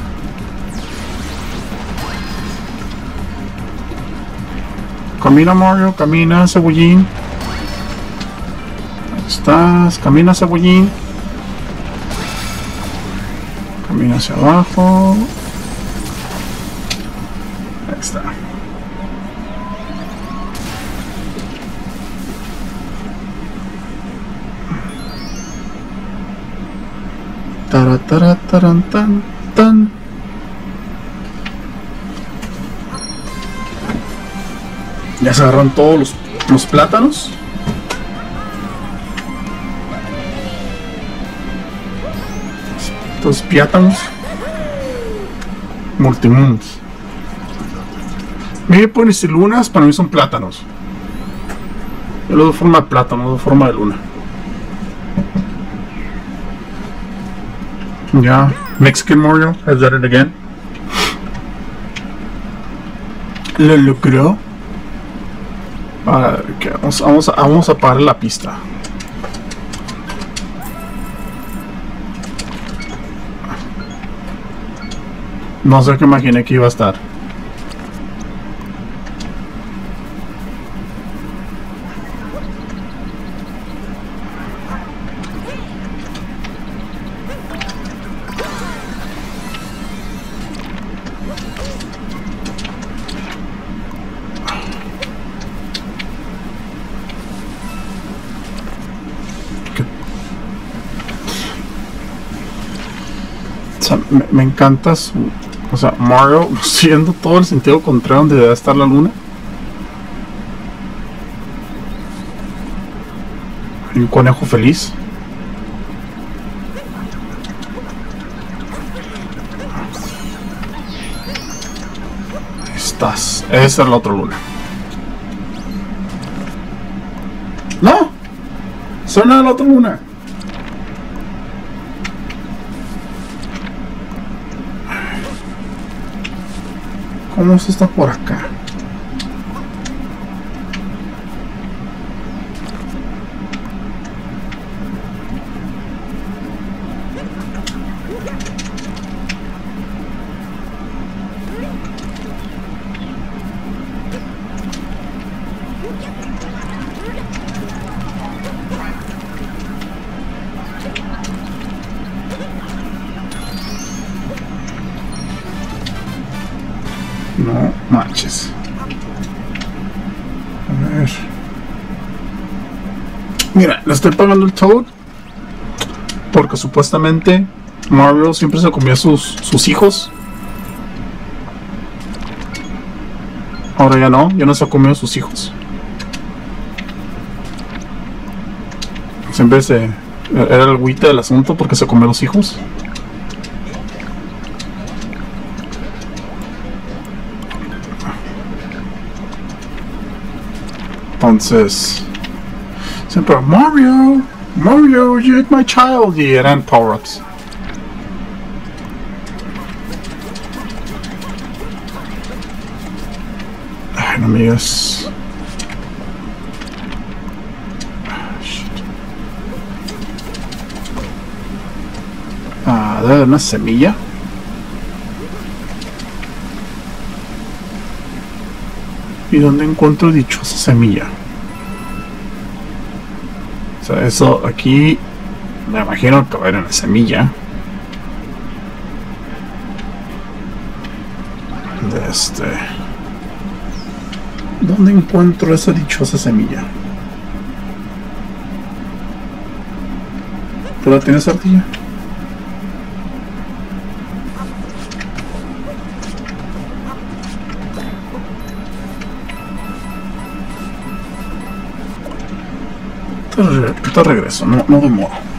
Speaker 1: Camina Mario, camina cebollín. Ahí estás, camina cebollín. Camina hacia abajo. Ahí está. Tara, tara, taran, tan, tan. Ya se agarran todos los, plátanos. Estos plátanos. Multimundos. Me pones lunas, para mí son plátanos. Yo lo doy forma de plátano, doy forma de luna. Ya, Mexican Mario has done it again. Lo logró. Vamos, vamos, vamos a parar la pista. No sé qué imaginé que iba a estar. O sea, me, me encanta su. O sea, Mario [LAUGHS] siendo todo el sentido contrario donde debe estar la luna. Hay un conejo feliz. Estás. Esa es la otra luna. ¡No! Suena la otra luna. ¿Cómo se está por acá? Estoy pagando el Toad. Porque supuestamente Mario siempre se comía sus, sus hijos. Ahora ya no, ya no se ha comido sus hijos. Siempre se. Era el agüita del asunto porque se comió los hijos. Entonces, siempre Mario, Mario, you ate my child, y eran power-ups. Ay, no me digas. Ah, shit. Ah, debe haber una semilla. ¿Y dónde encuentro dichosa semilla? O sea, eso aquí me imagino que va a haber una semilla. De este. ¿Dónde encuentro esa dichosa semilla? ¿Tú la tienes, ardilla? Te regreso, no, no demoro.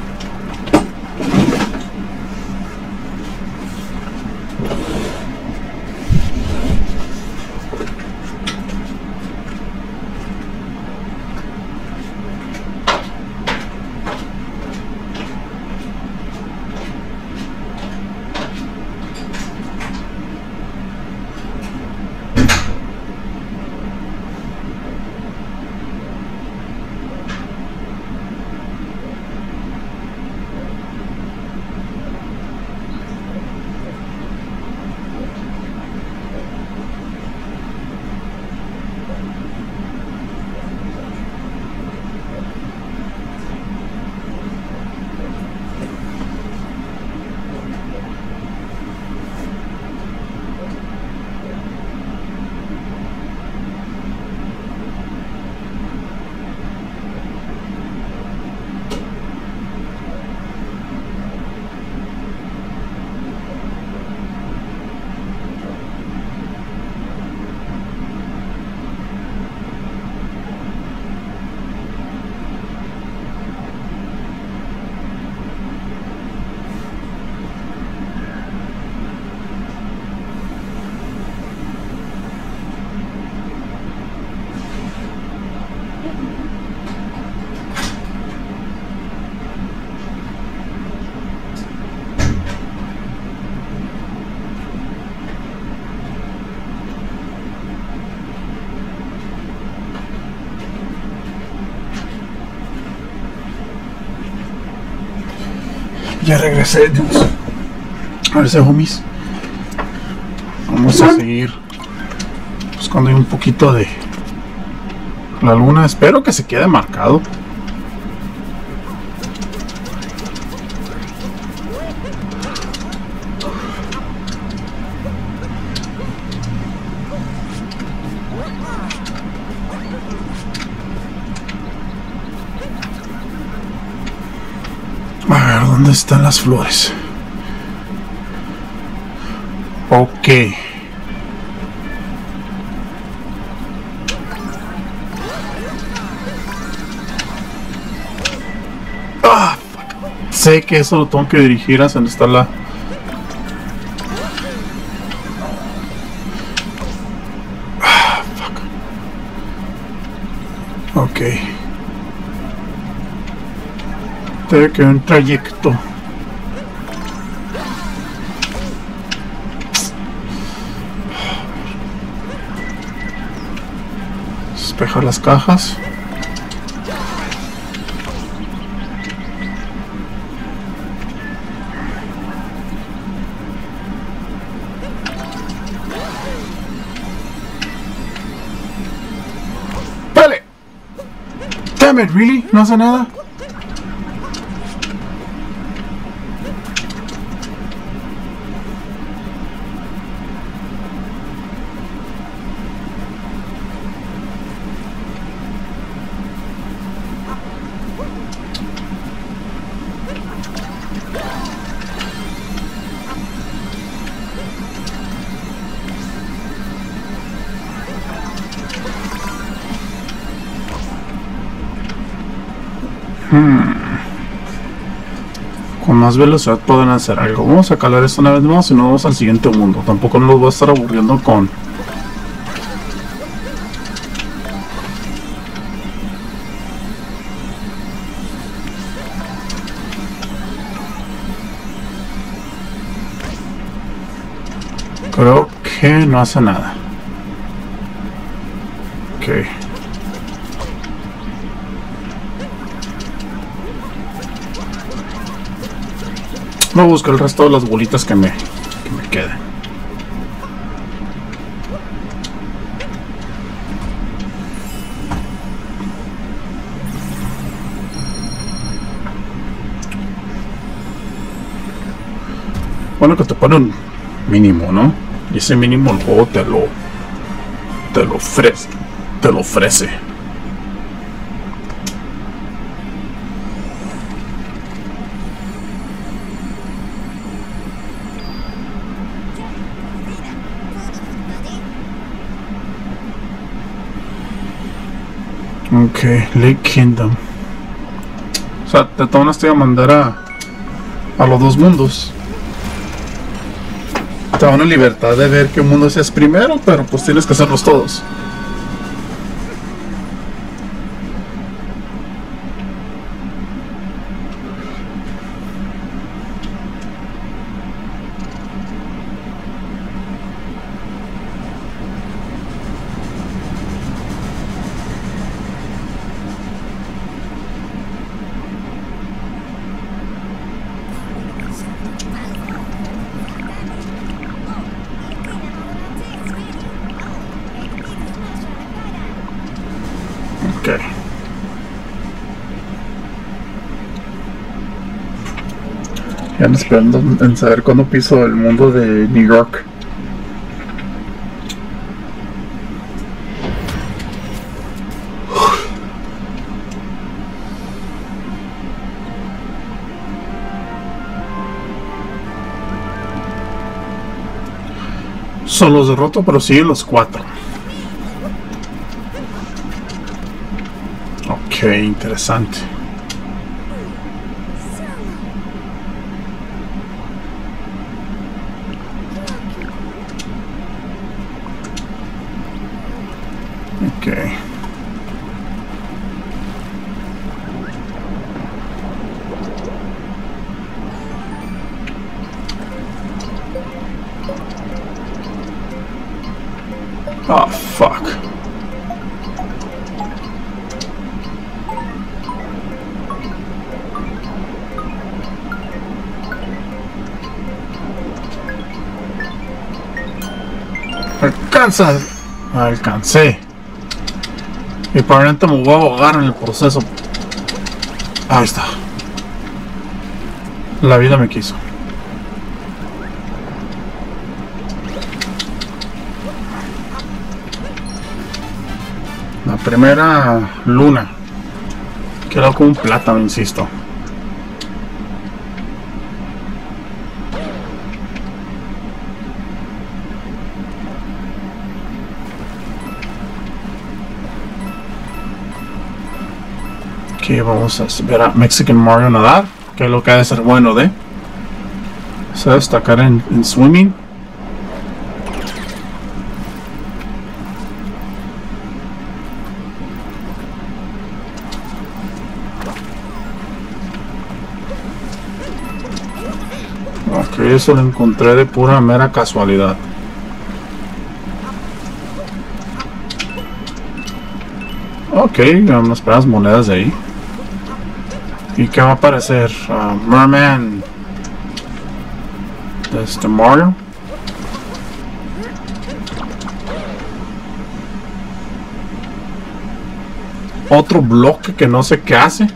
Speaker 1: Ya regresé, Dios. A ver, homies. Vamos a seguir buscando un poquito de la luna. Espero que se quede marcado. Están las flores? Ok. Ah. Sé que eso lo tengo que dirigir hacia donde está la... Ah, fuck. Ok. Debe que un trayecto. Despejar las cajas. ¡Vale! Damn it, really? ¿No hace nada? Más velocidad pueden hacer algo. Vamos a calar esto una vez más y nos vamos al siguiente mundo. Tampoco nos voy a estar aburriendo con... Creo que no hace nada. Ok. No busco el resto de las bolitas que me, que me queden. Bueno que te pone un mínimo, ¿no? Y ese mínimo el juego te lo te lo ofrece. Te lo ofrece. Ok, Lake Kingdom. O sea, te tomas te voy a mandar a, a los dos mundos. Te da una libertad de ver qué mundo seas primero, pero pues tienes que hacerlos todos. Esperando en saber cuándo piso el mundo de New York. Son los derroto, pero siguen los cuatro. Ok, interesante. Alcanza. Alcancé. Y probablemente me voy a ahogar en el proceso. Ahí está. La vida me quiso. La primera luna. Quedó como un plátano, insisto. Vamos a ver a Mexican Mario nadar, que es lo que ha de ser bueno de. Se destacar en, swimming. Ok, eso lo encontré de pura mera casualidad. Ok, unas pequeñas monedas de ahí. ¿Y qué va a aparecer? Uh, Merman. Este Mario. Otro bloque que no sé qué hace.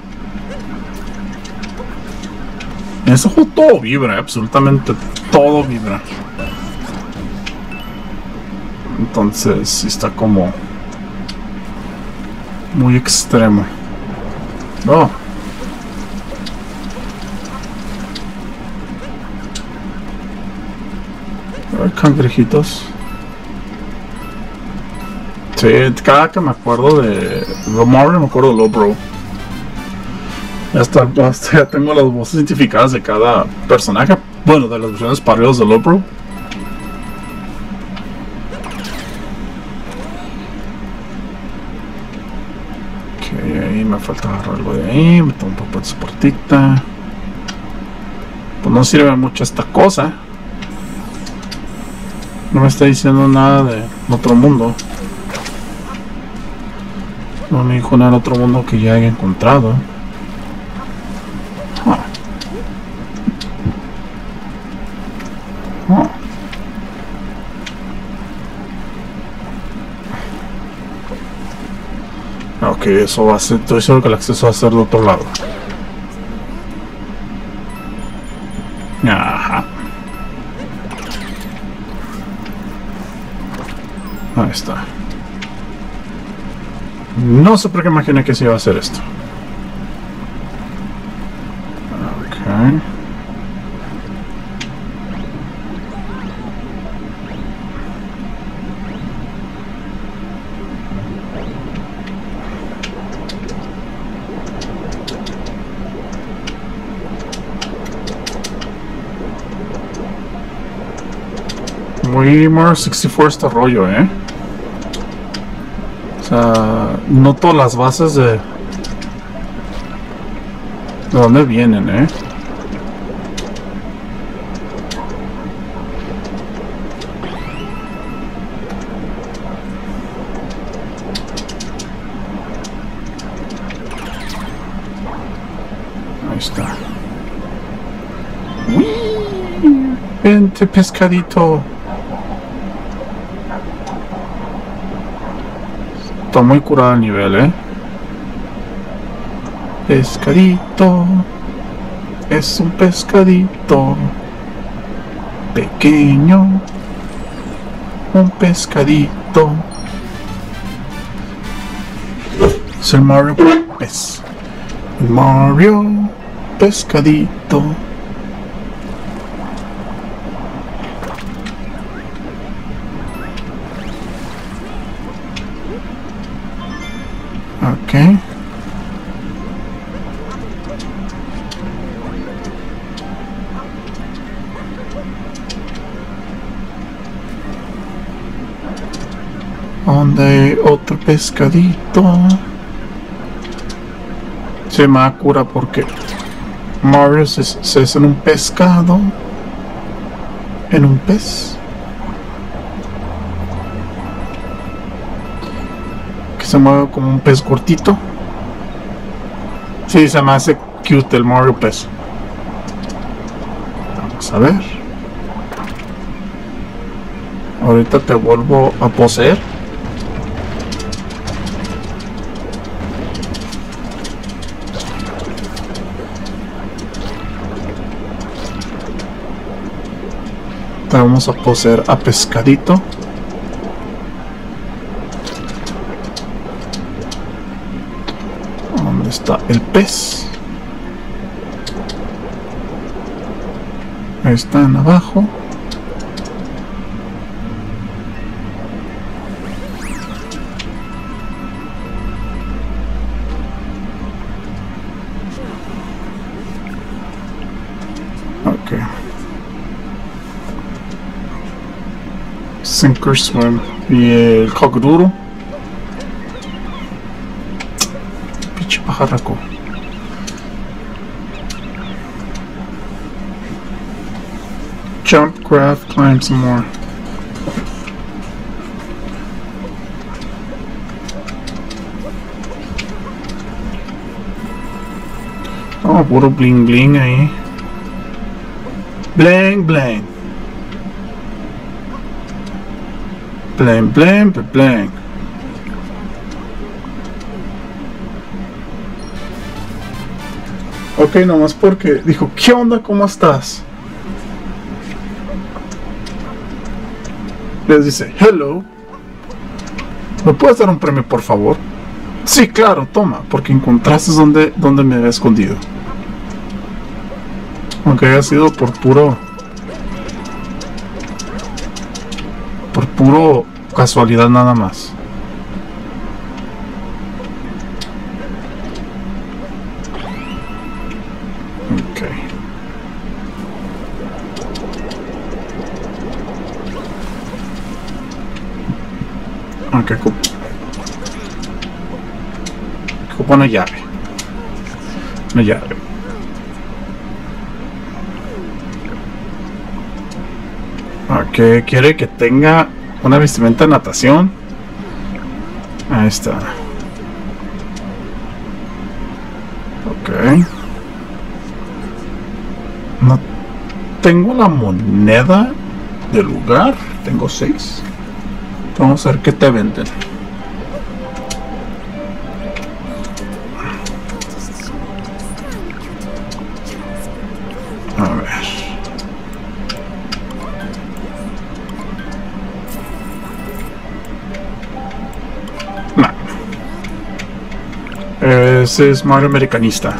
Speaker 1: En ese juego todo vibra, absolutamente todo vibra. Entonces, sí está como muy extremo. Oh. Hay cangrejitos. Sí, cada que me acuerdo de Mario me acuerdo de Lobro. Hasta, hasta ya tengo las voces identificadas de cada personaje. Bueno, de las versiones parodias de Lobro. Me falta agarrar algo de ahí. Me tomo un poco de soportita. Pues no sirve mucho esta cosa. No me está diciendo nada de otro mundo. No me dijo nada de otro mundo que ya haya encontrado. Ah. Ok, eso va a ser. Estoy seguro que el acceso va a ser de otro lado. Ahí está. No sé por qué imaginé que se iba a hacer esto. Ok. Muy Mario 64 este rollo, ¿eh? Noto las bases de... ¿De dónde vienen, eh? Ahí está. Pescadito. Muy curado el nivel, eh. Pescadito. Es un pescadito. Pequeño. Un pescadito. Es el Mario. El Mario Pescadito. Ok. ¿Dónde hay otro pescadito? Se me cura porque Mario se, se hace en un pescado. En un pez. Se mueve como un pez cortito. Sí, se me hace cute el Mario pez. Vamos a ver. Ahorita te vuelvo a poseer. Te vamos a poseer a pescadito. Pez? Están abajo. Ok. Sinker Swim. Y el cocoduro. Pinche pajarraco. Grab, climb some more. Oh, puro bling bling ahí. Bling bling. Bling bling bling bling. Ok, nomás porque dijo, ¿qué onda? ¿Cómo estás? Les dice, hello. ¿Me puedes dar un premio, por favor? Sí, claro, toma, porque encontraste donde, donde me había escondido. Aunque haya sido por puro. Por puro casualidad nada más. Una llave. Una llave. Ok, quiere que tenga una vestimenta de natación. Ahí está. Ok. No tengo la moneda del lugar. Tengo seis. Vamos a ver qué te venden. Es Mario Americanista.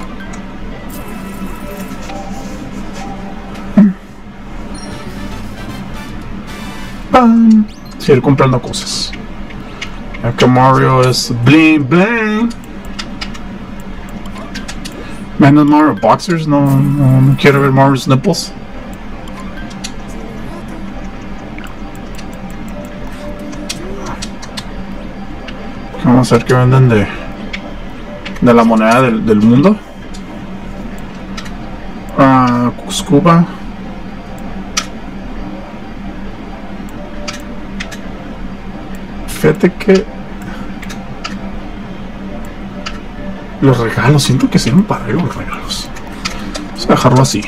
Speaker 1: ¡Pam! Seguir comprando cosas. Acá Mario es bling bling. Menos Mario Boxers, no, no, quiero ver Mario's nipples. Vamos a ver qué venden de, de la moneda del, del mundo. Ah, Scuba. Fíjate que los regalos, siento que sirven para algo los regalos. Vamos a dejarlo así.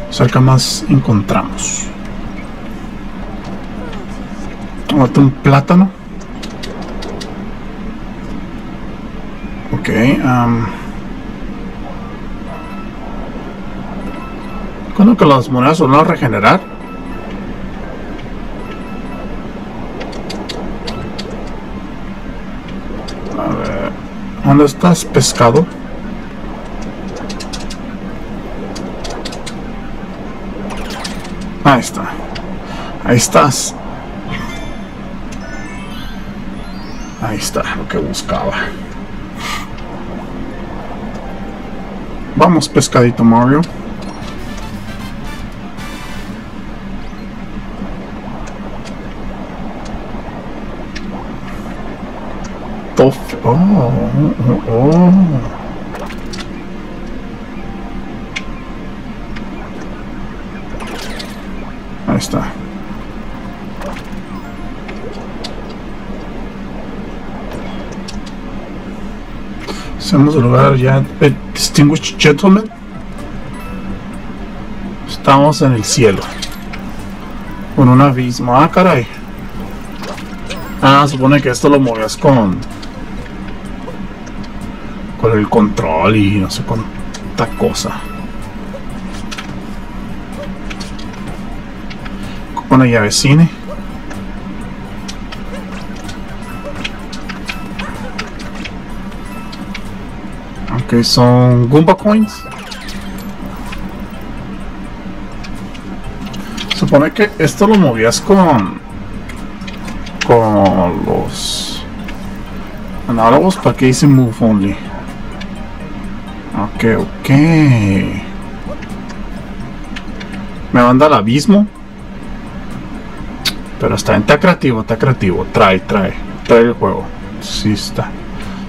Speaker 1: Vamos a ver qué más encontramos. Mate un plátano. Ok. Um, ¿Cuándo que las monedas van a regenerar? A ver. ¿Dónde estás, pescado? Ahí está. Ahí estás. Ahí está lo que buscaba. Vamos, pescadito Mario. Tof. Oh, oh, oh. Hacemos lugar ya. Eh, Distinguished Gentlemen. Estamos en el cielo. Con un abismo. Ah, caray. Ah, supone que esto lo movías con... Con el control y no sé cuánta cosa. Con la llave cine. Ok, son Goomba Coins. Supone que esto lo movías con con los análogos para que dice move only. Ok, ok. Me manda al abismo. Pero está, está creativo, está creativo. Trae, trae. Trae el juego. Sí está.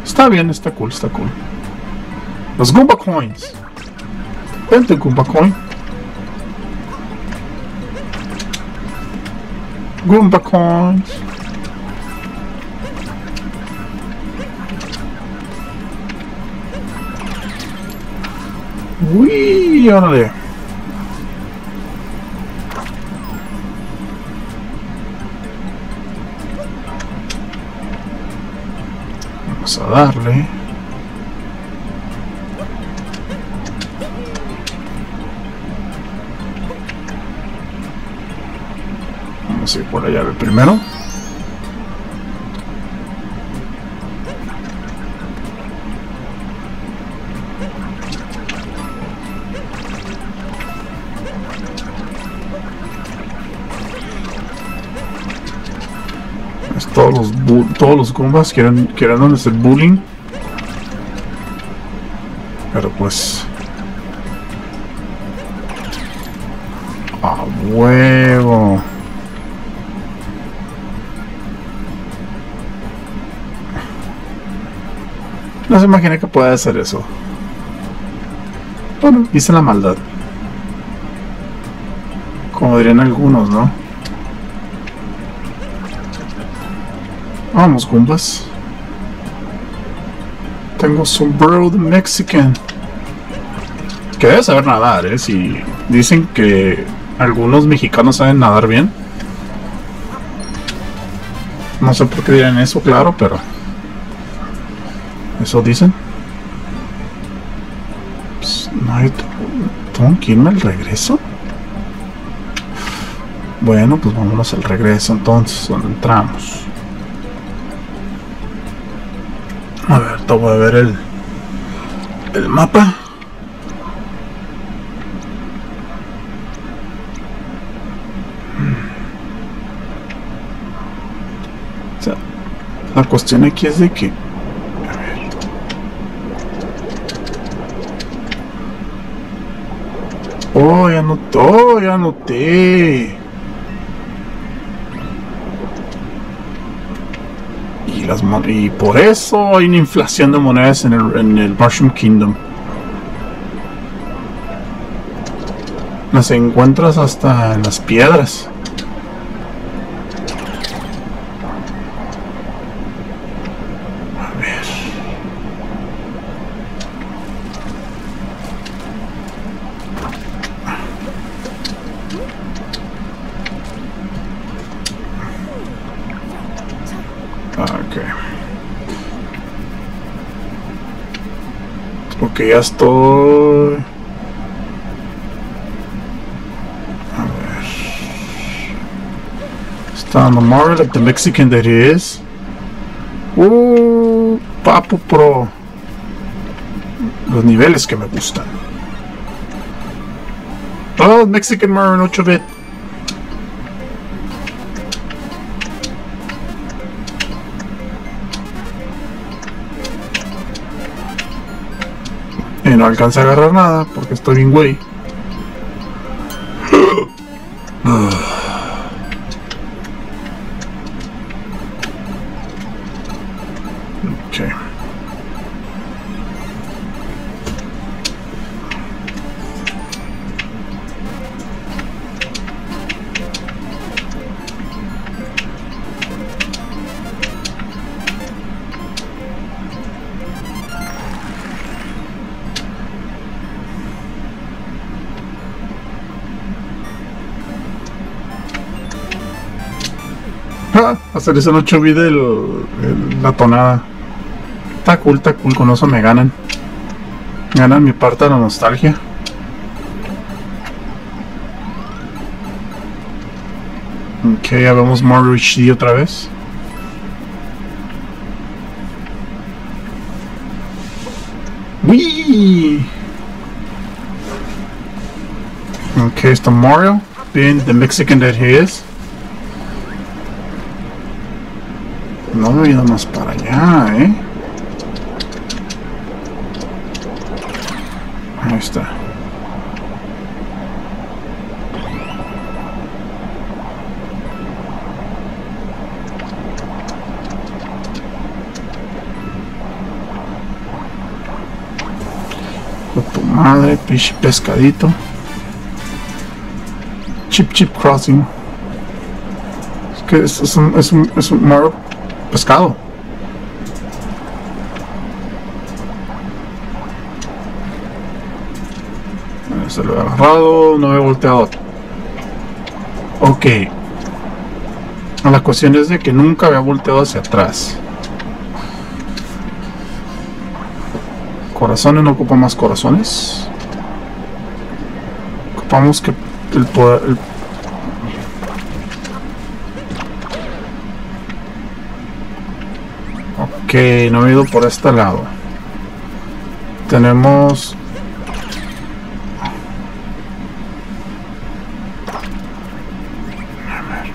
Speaker 1: Está bien, está cool, está cool. Los Goomba Coins. Vente, Goomba Coin. Goomba Coins. Uy, órale. Vamos a darle. Allá el primero. Es todos los todos los Goombas quieren, quieren hacer bullying. Pero pues. No se imagina que pueda hacer eso. Bueno, hice la maldad. Como dirían algunos, ¿no? Vamos, Goombas. Tengo sombrero de Mexican. Que debe saber nadar, ¿eh? Si dicen que algunos mexicanos saben nadar bien. No sé por qué dirán eso, claro, pero... Eso dicen. Pues, no hay... ¿Tengo que irme al regreso? Bueno, pues vámonos al regreso entonces, donde entramos. A ver, te a ver el, el mapa. O sea, la cuestión aquí es de que... A ver. Oh, ya noté, oh, ya noté. Y, las, y por eso hay una inflación de monedas en el, en el Mushroom Kingdom. Las encuentras hasta en las piedras. Estoy. A ver. Está like the Mexican that is. Uh, Papu Pro. Los niveles que me gustan. Oh, Mexican Marin 8 alcanza a agarrar nada porque estoy bien güey. Hacer eso no chubí el, el- la tonada. Está cool, está cool, con eso me ganan. Ganan mi parte de la nostalgia. Ok, ya vemos Mario HD otra vez. Whee! Okay, está Mario, being the Mexican that he is. Más para allá, ¿eh? Ahí está. Tu madre, pinche pescadito. Chip Chip Crossing. Es que es, es un, es un, es un Mario pescado. Se lo he agarrado, no he volteado. Ok. La cuestión es de que nunca había volteado hacia atrás. Corazones no ocupa más corazones. Ocupamos que el poder. el- Ok, no he ido por este lado. Tenemos. A ver.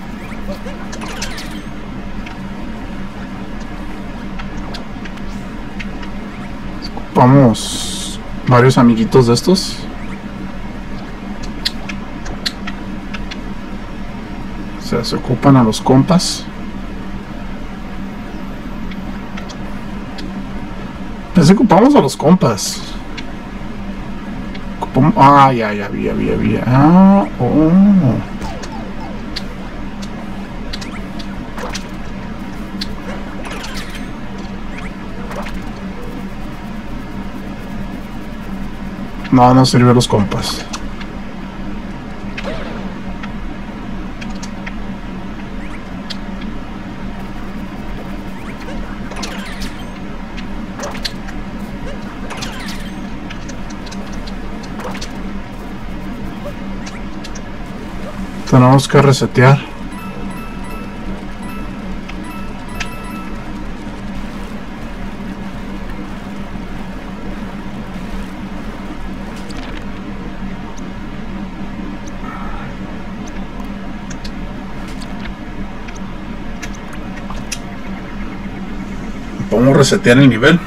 Speaker 1: Ocupamos varios amiguitos de estos. Se ocupan a los compas. Ocupamos a los compas. Ocupamos... Ah, ya, ya ya ya. Ah, oh. No, no sirve los compas. Tenemos que resetear. Podemos resetear el nivel.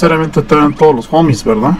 Speaker 1: Necesariamente traen todos los homies, ¿verdad?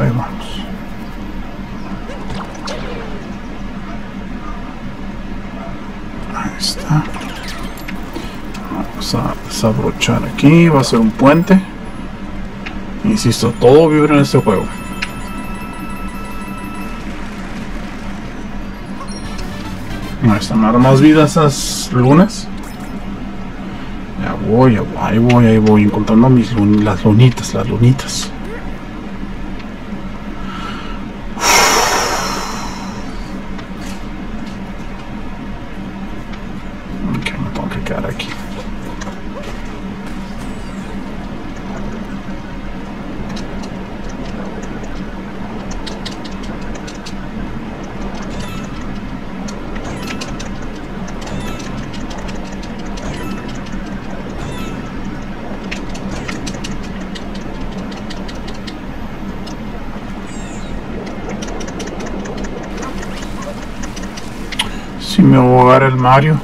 Speaker 1: Ahí vamos, ahí está. Vamos a desabrochar aquí. Va a ser un puente. Insisto, todo vibra en este juego. Ahí están ahora más vidas esas lunas. Ya voy, ya voy, ahí voy, ahí voy, encontrando mis lun- las lunitas, las lunitas. El Mario.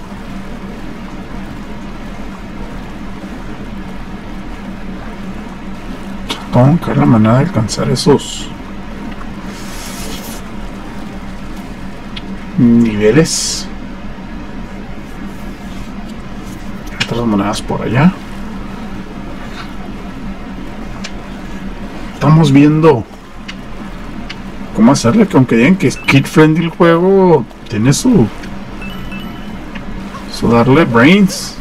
Speaker 1: Tengo que la manera de alcanzar esos niveles. Otras monedas por allá. Estamos viendo cómo hacerle que aunque digan que es kid friendly el juego, tiene su su darle brains.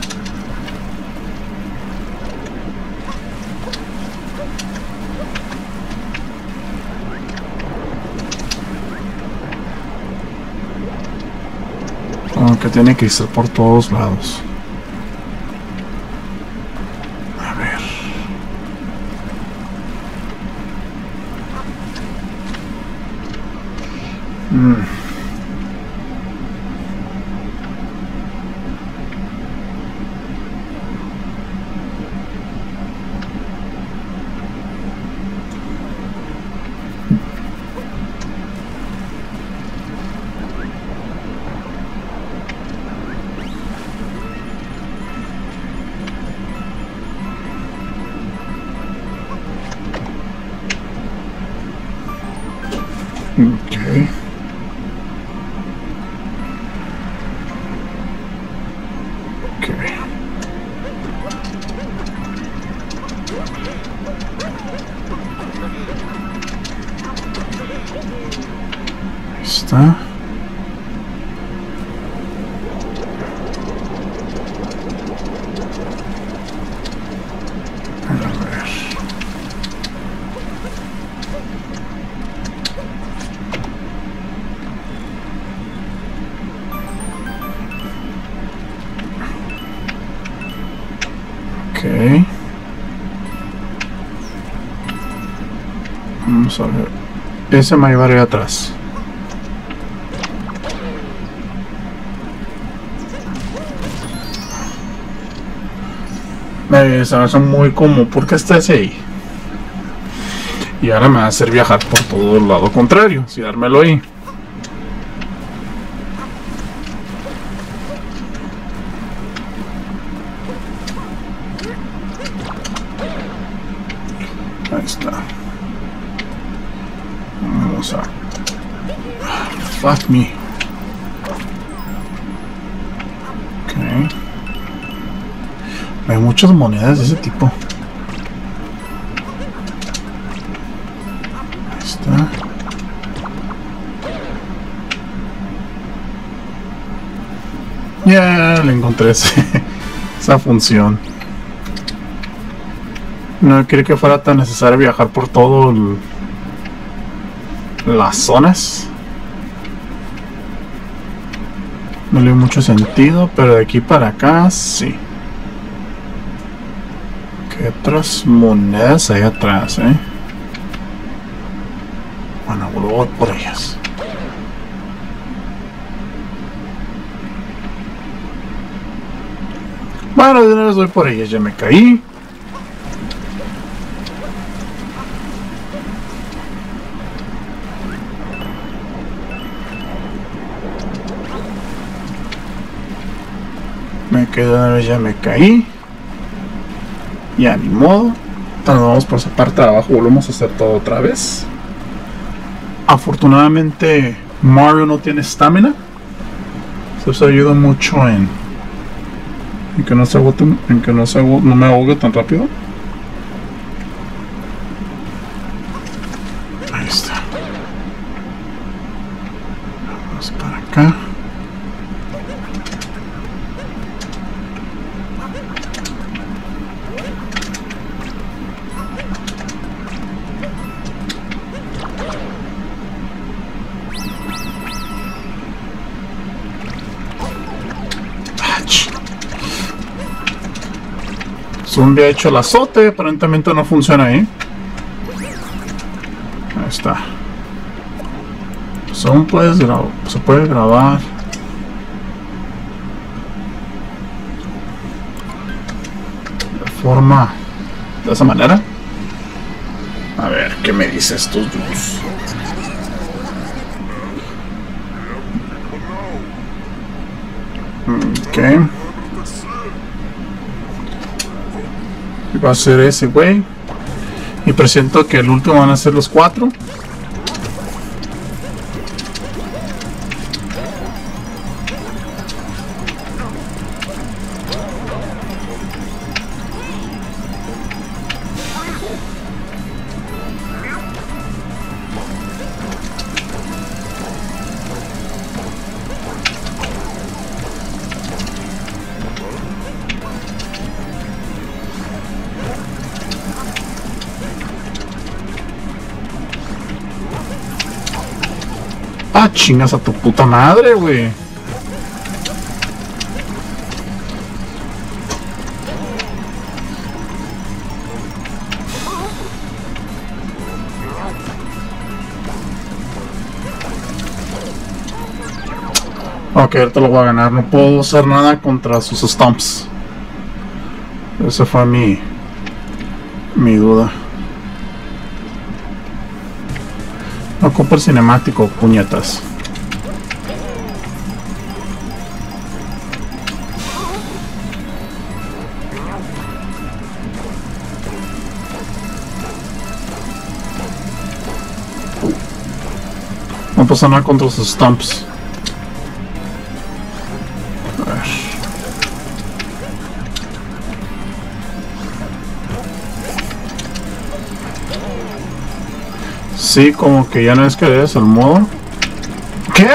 Speaker 1: Aunque tiene que ser por todos lados. Va a llevar ahí atrás. Me hace muy como, ¿por qué está ese ahí? Y ahora me va a hacer viajar por todo el lado contrario, si dármelo. Ahí muchas monedas de ese tipo. Ahí está. Ya le encontré [LAUGHS] esa función. No creí que fuera tan necesario viajar por todo el- las zonas. No le dio mucho sentido, pero de aquí para acá sí. ¿Qué otras monedas hay atrás, eh? Bueno, vuelvo por ellas. Bueno, de una vez voy por ellas, ya me caí. Me quedé ya me caí. Ya ni modo. Entonces vamos por esa parte de abajo, volvemos a hacer todo otra vez. Afortunadamente Mario no tiene estamina. Eso ayuda mucho en, en que no se agote, en que no se no me ahogue tan rápido. Había hecho el azote, aparentemente no funciona ahí. Ahí está. Zoom puedes se puede grabar. De forma. De esa manera. A ver, ¿qué me dice estos dos? Ok. Va a ser ese güey. Y presiento que el último van a ser los cuatro. Chingas a tu puta madre, güey. Ok, ahorita lo voy a ganar. No puedo hacer nada contra sus stomps. Esa fue mi. mi duda. No cinemático, puñetas. No pasa nada contra sus stumps. Sí, como que ya no es que es el modo. ¿Qué?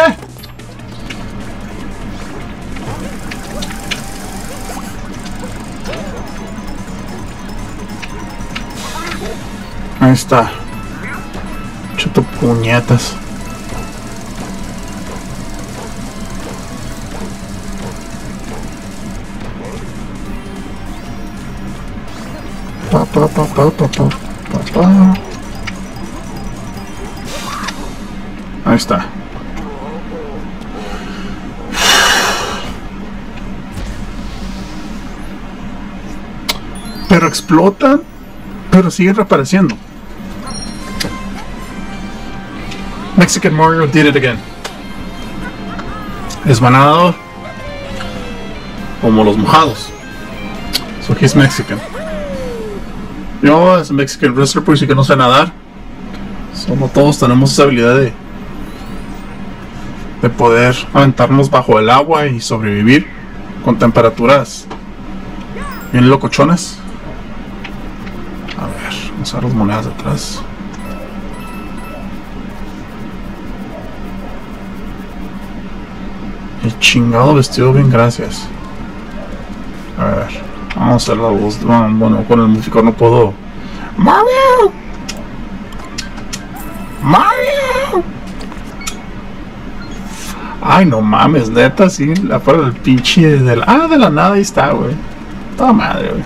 Speaker 1: Ahí está. Chuto puñetas. Pa, pa, pa, pa, pa, pa, pa, Está. Pero explotan, pero siguen reapareciendo. Mexican Mario did it again. Es banado como los mojados. So he's Mexican. Yo, es Mexican wrestler, por si que no sé nadar. Somos todos tenemos esa habilidad de de poder aventarnos bajo el agua y sobrevivir con temperaturas bien locochonas. A ver, vamos a las monedas de atrás. El chingado vestido bien, gracias. A ver, vamos a hacer la voz. Bueno, con el músico no puedo. ¡Mario! Ay, no mames, neta, sí, la fuera del pinche del. Ah, de la nada ahí está, güey. Toda madre, güey.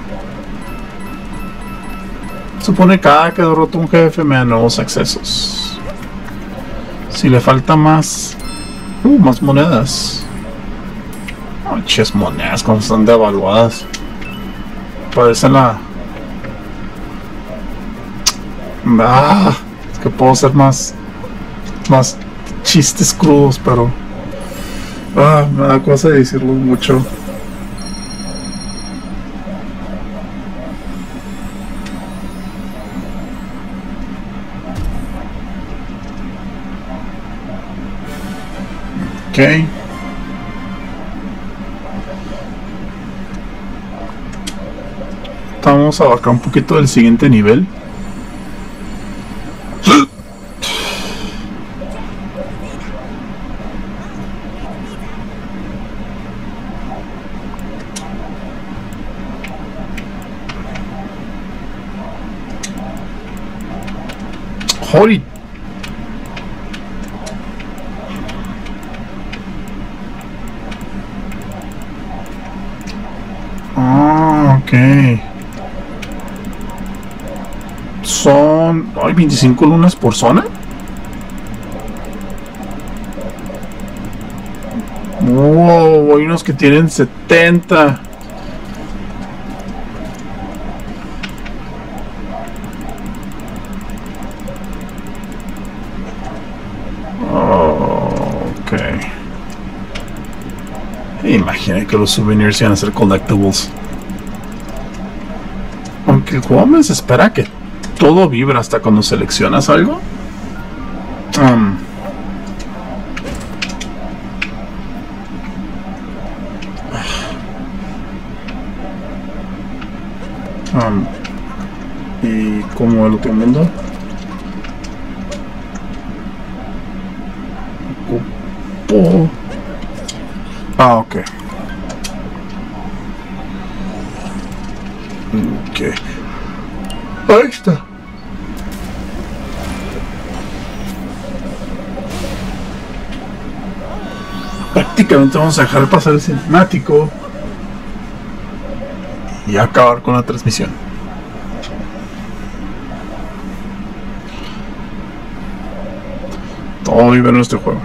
Speaker 1: Supone que cada que derrota un jefe me da nuevos accesos. Si le falta más. Uh, más monedas. Manches monedas, como están devaluadas. Parecen la. Ah, es que puedo hacer más. Más chistes crudos, pero. Ah, me da cosa de decirlo mucho. Ok. Vamos a abarcar un poquito del siguiente nivel. 25 lunas por zona. Wow, hay unos que tienen 70. Ok. Imagina que los souvenirs iban a ser collectibles. Aunque el juego me espera que todo vibra hasta cuando seleccionas algo. Prácticamente vamos a dejar pasar el cinemático y acabar con la transmisión. Todo vive en este juego.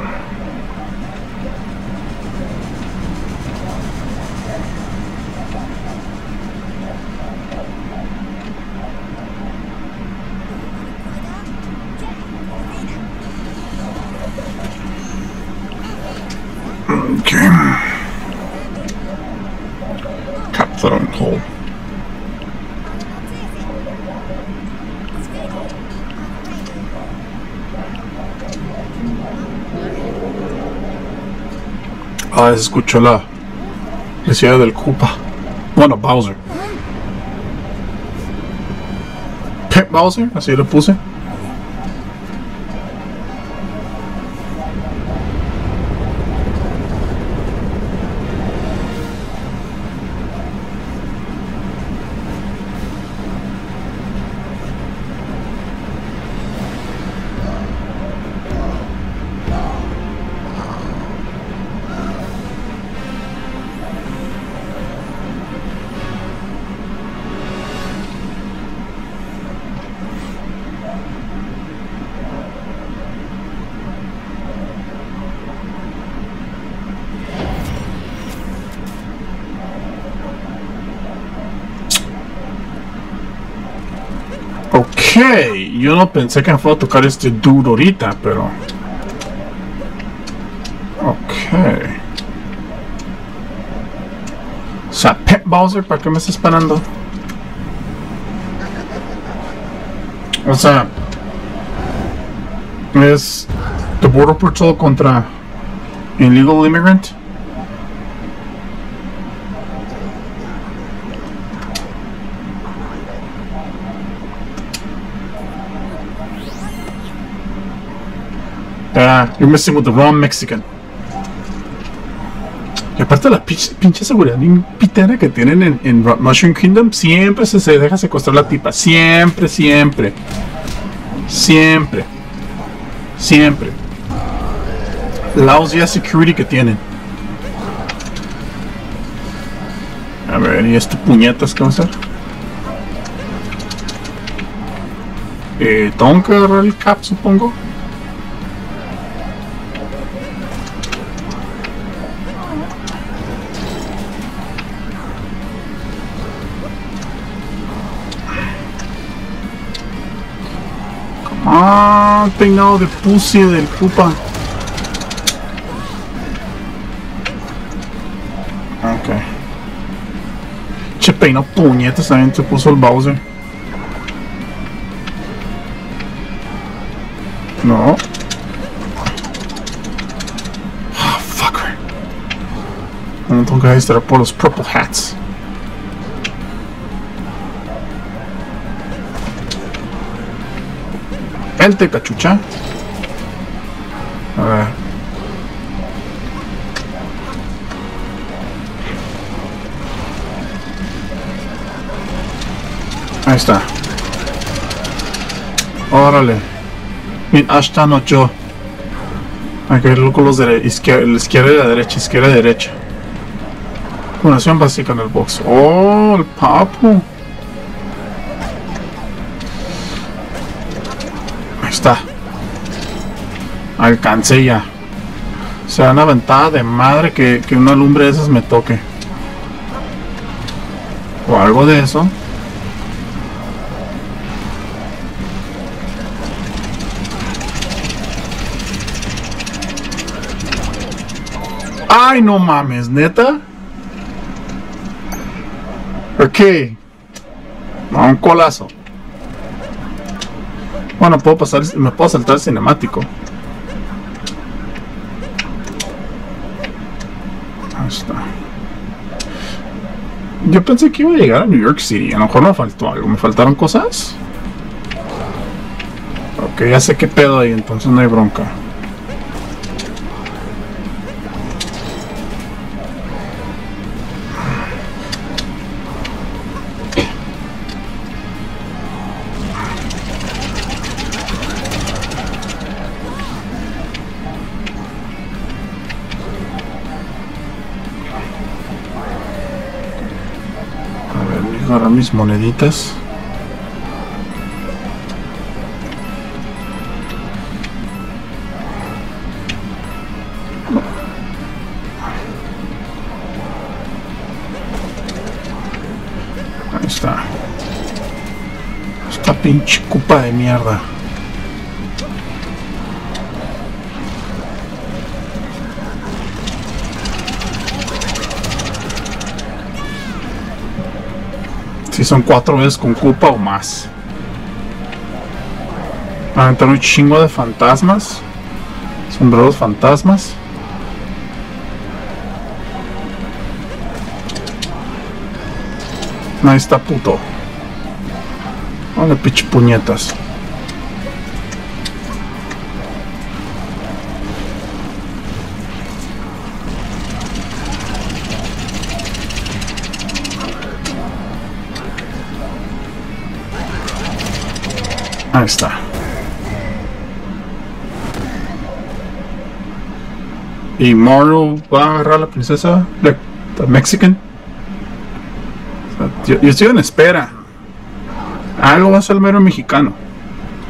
Speaker 1: Escuchó la decía del Koopa. Bueno, Bowser. Pet Bowser, así le puse. Yo no pensé que me fuera a tocar este duro ahorita, pero... Ok. O sea, Pet Bowser, ¿para qué me está esperando? O sea... Es... The Border Patrol contra... Illegal Immigrant. Ah, you're messing with the wrong Mexican. Y aparte la pinche, pinche seguridad pitera que tienen en, en Mushroom Kingdom, siempre se, deja secuestrar la tipa. Siempre, siempre. Siempre. Siempre. La OSIA security que tienen. A ver, ¿y este puñetas qué va a hacer? Eh, tengo que agarrar el cap, supongo. Peinado de pussy del Koopa. Ok. Che, peinado puñetas también se puso el Bowser. No. Ah, fucker. No tengo que estar por los purple hats. Vente, cachucha. A ver. Ahí está. Órale. Min hasta no. Hay que verlo con los de izquierda, la izquierda y la derecha, izquierda y derecha. Combinación básica en el box. Oh, el papu. Alcancé ya. O sea, una ventada de madre que, que una lumbre de esas me toque. O algo de eso. Ay, no mames, neta. Ok. Un colazo. Bueno, puedo pasar, me puedo saltar el cinemático. Ahí está. Yo pensé que iba a llegar a New York City. A lo mejor me faltó algo. ¿Me faltaron cosas? Ok, ya sé qué pedo ahí, entonces no hay bronca. Mis moneditas. Ahí está. Esta pinche cupa de mierda. Son cuatro veces con culpa o más. Van a entrar un chingo de fantasmas. Sombreros fantasmas. Ahí está puto. Vale, pinche puñetas. Está. Y Mario va a agarrar a la princesa, la, la Mexican. Yo, estoy en espera. Algo va a ser el mero mexicano.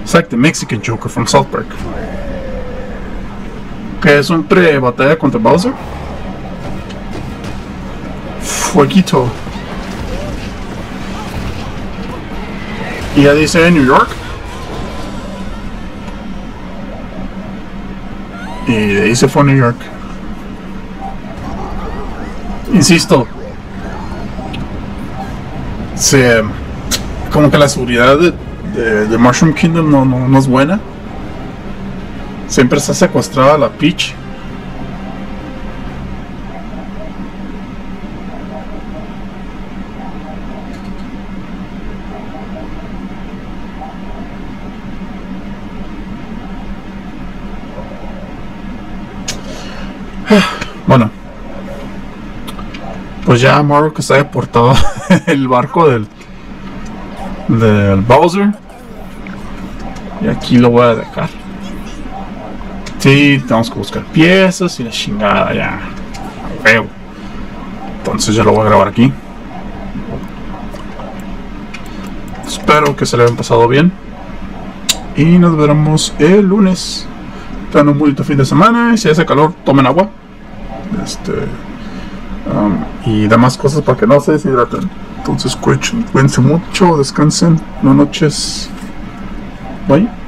Speaker 1: It's like the Mexican Joker from South Park. Que es un pre-batalla contra Bowser. Fueguito. Y ya dice New York. Y ahí se fue a New York. Insisto. Se, como que la seguridad de, de- de Mushroom Kingdom no, no, no es buena. Siempre está secuestrada la Peach. Bueno. Pues ya Mario que se haya portado [LAUGHS] el barco del, del Bowser. Y aquí lo voy a dejar. Sí, tenemos que buscar piezas y la chingada ya. Feo. Entonces ya lo voy a grabar aquí. Espero que se le hayan pasado bien. Y nos veremos el lunes. Tengan un bonito fin de semana. Y si hace calor, tomen agua. Este. um, y demás cosas para que no se deshidraten. Entonces, cuídense mucho, descansen. Buenas noches. Bye.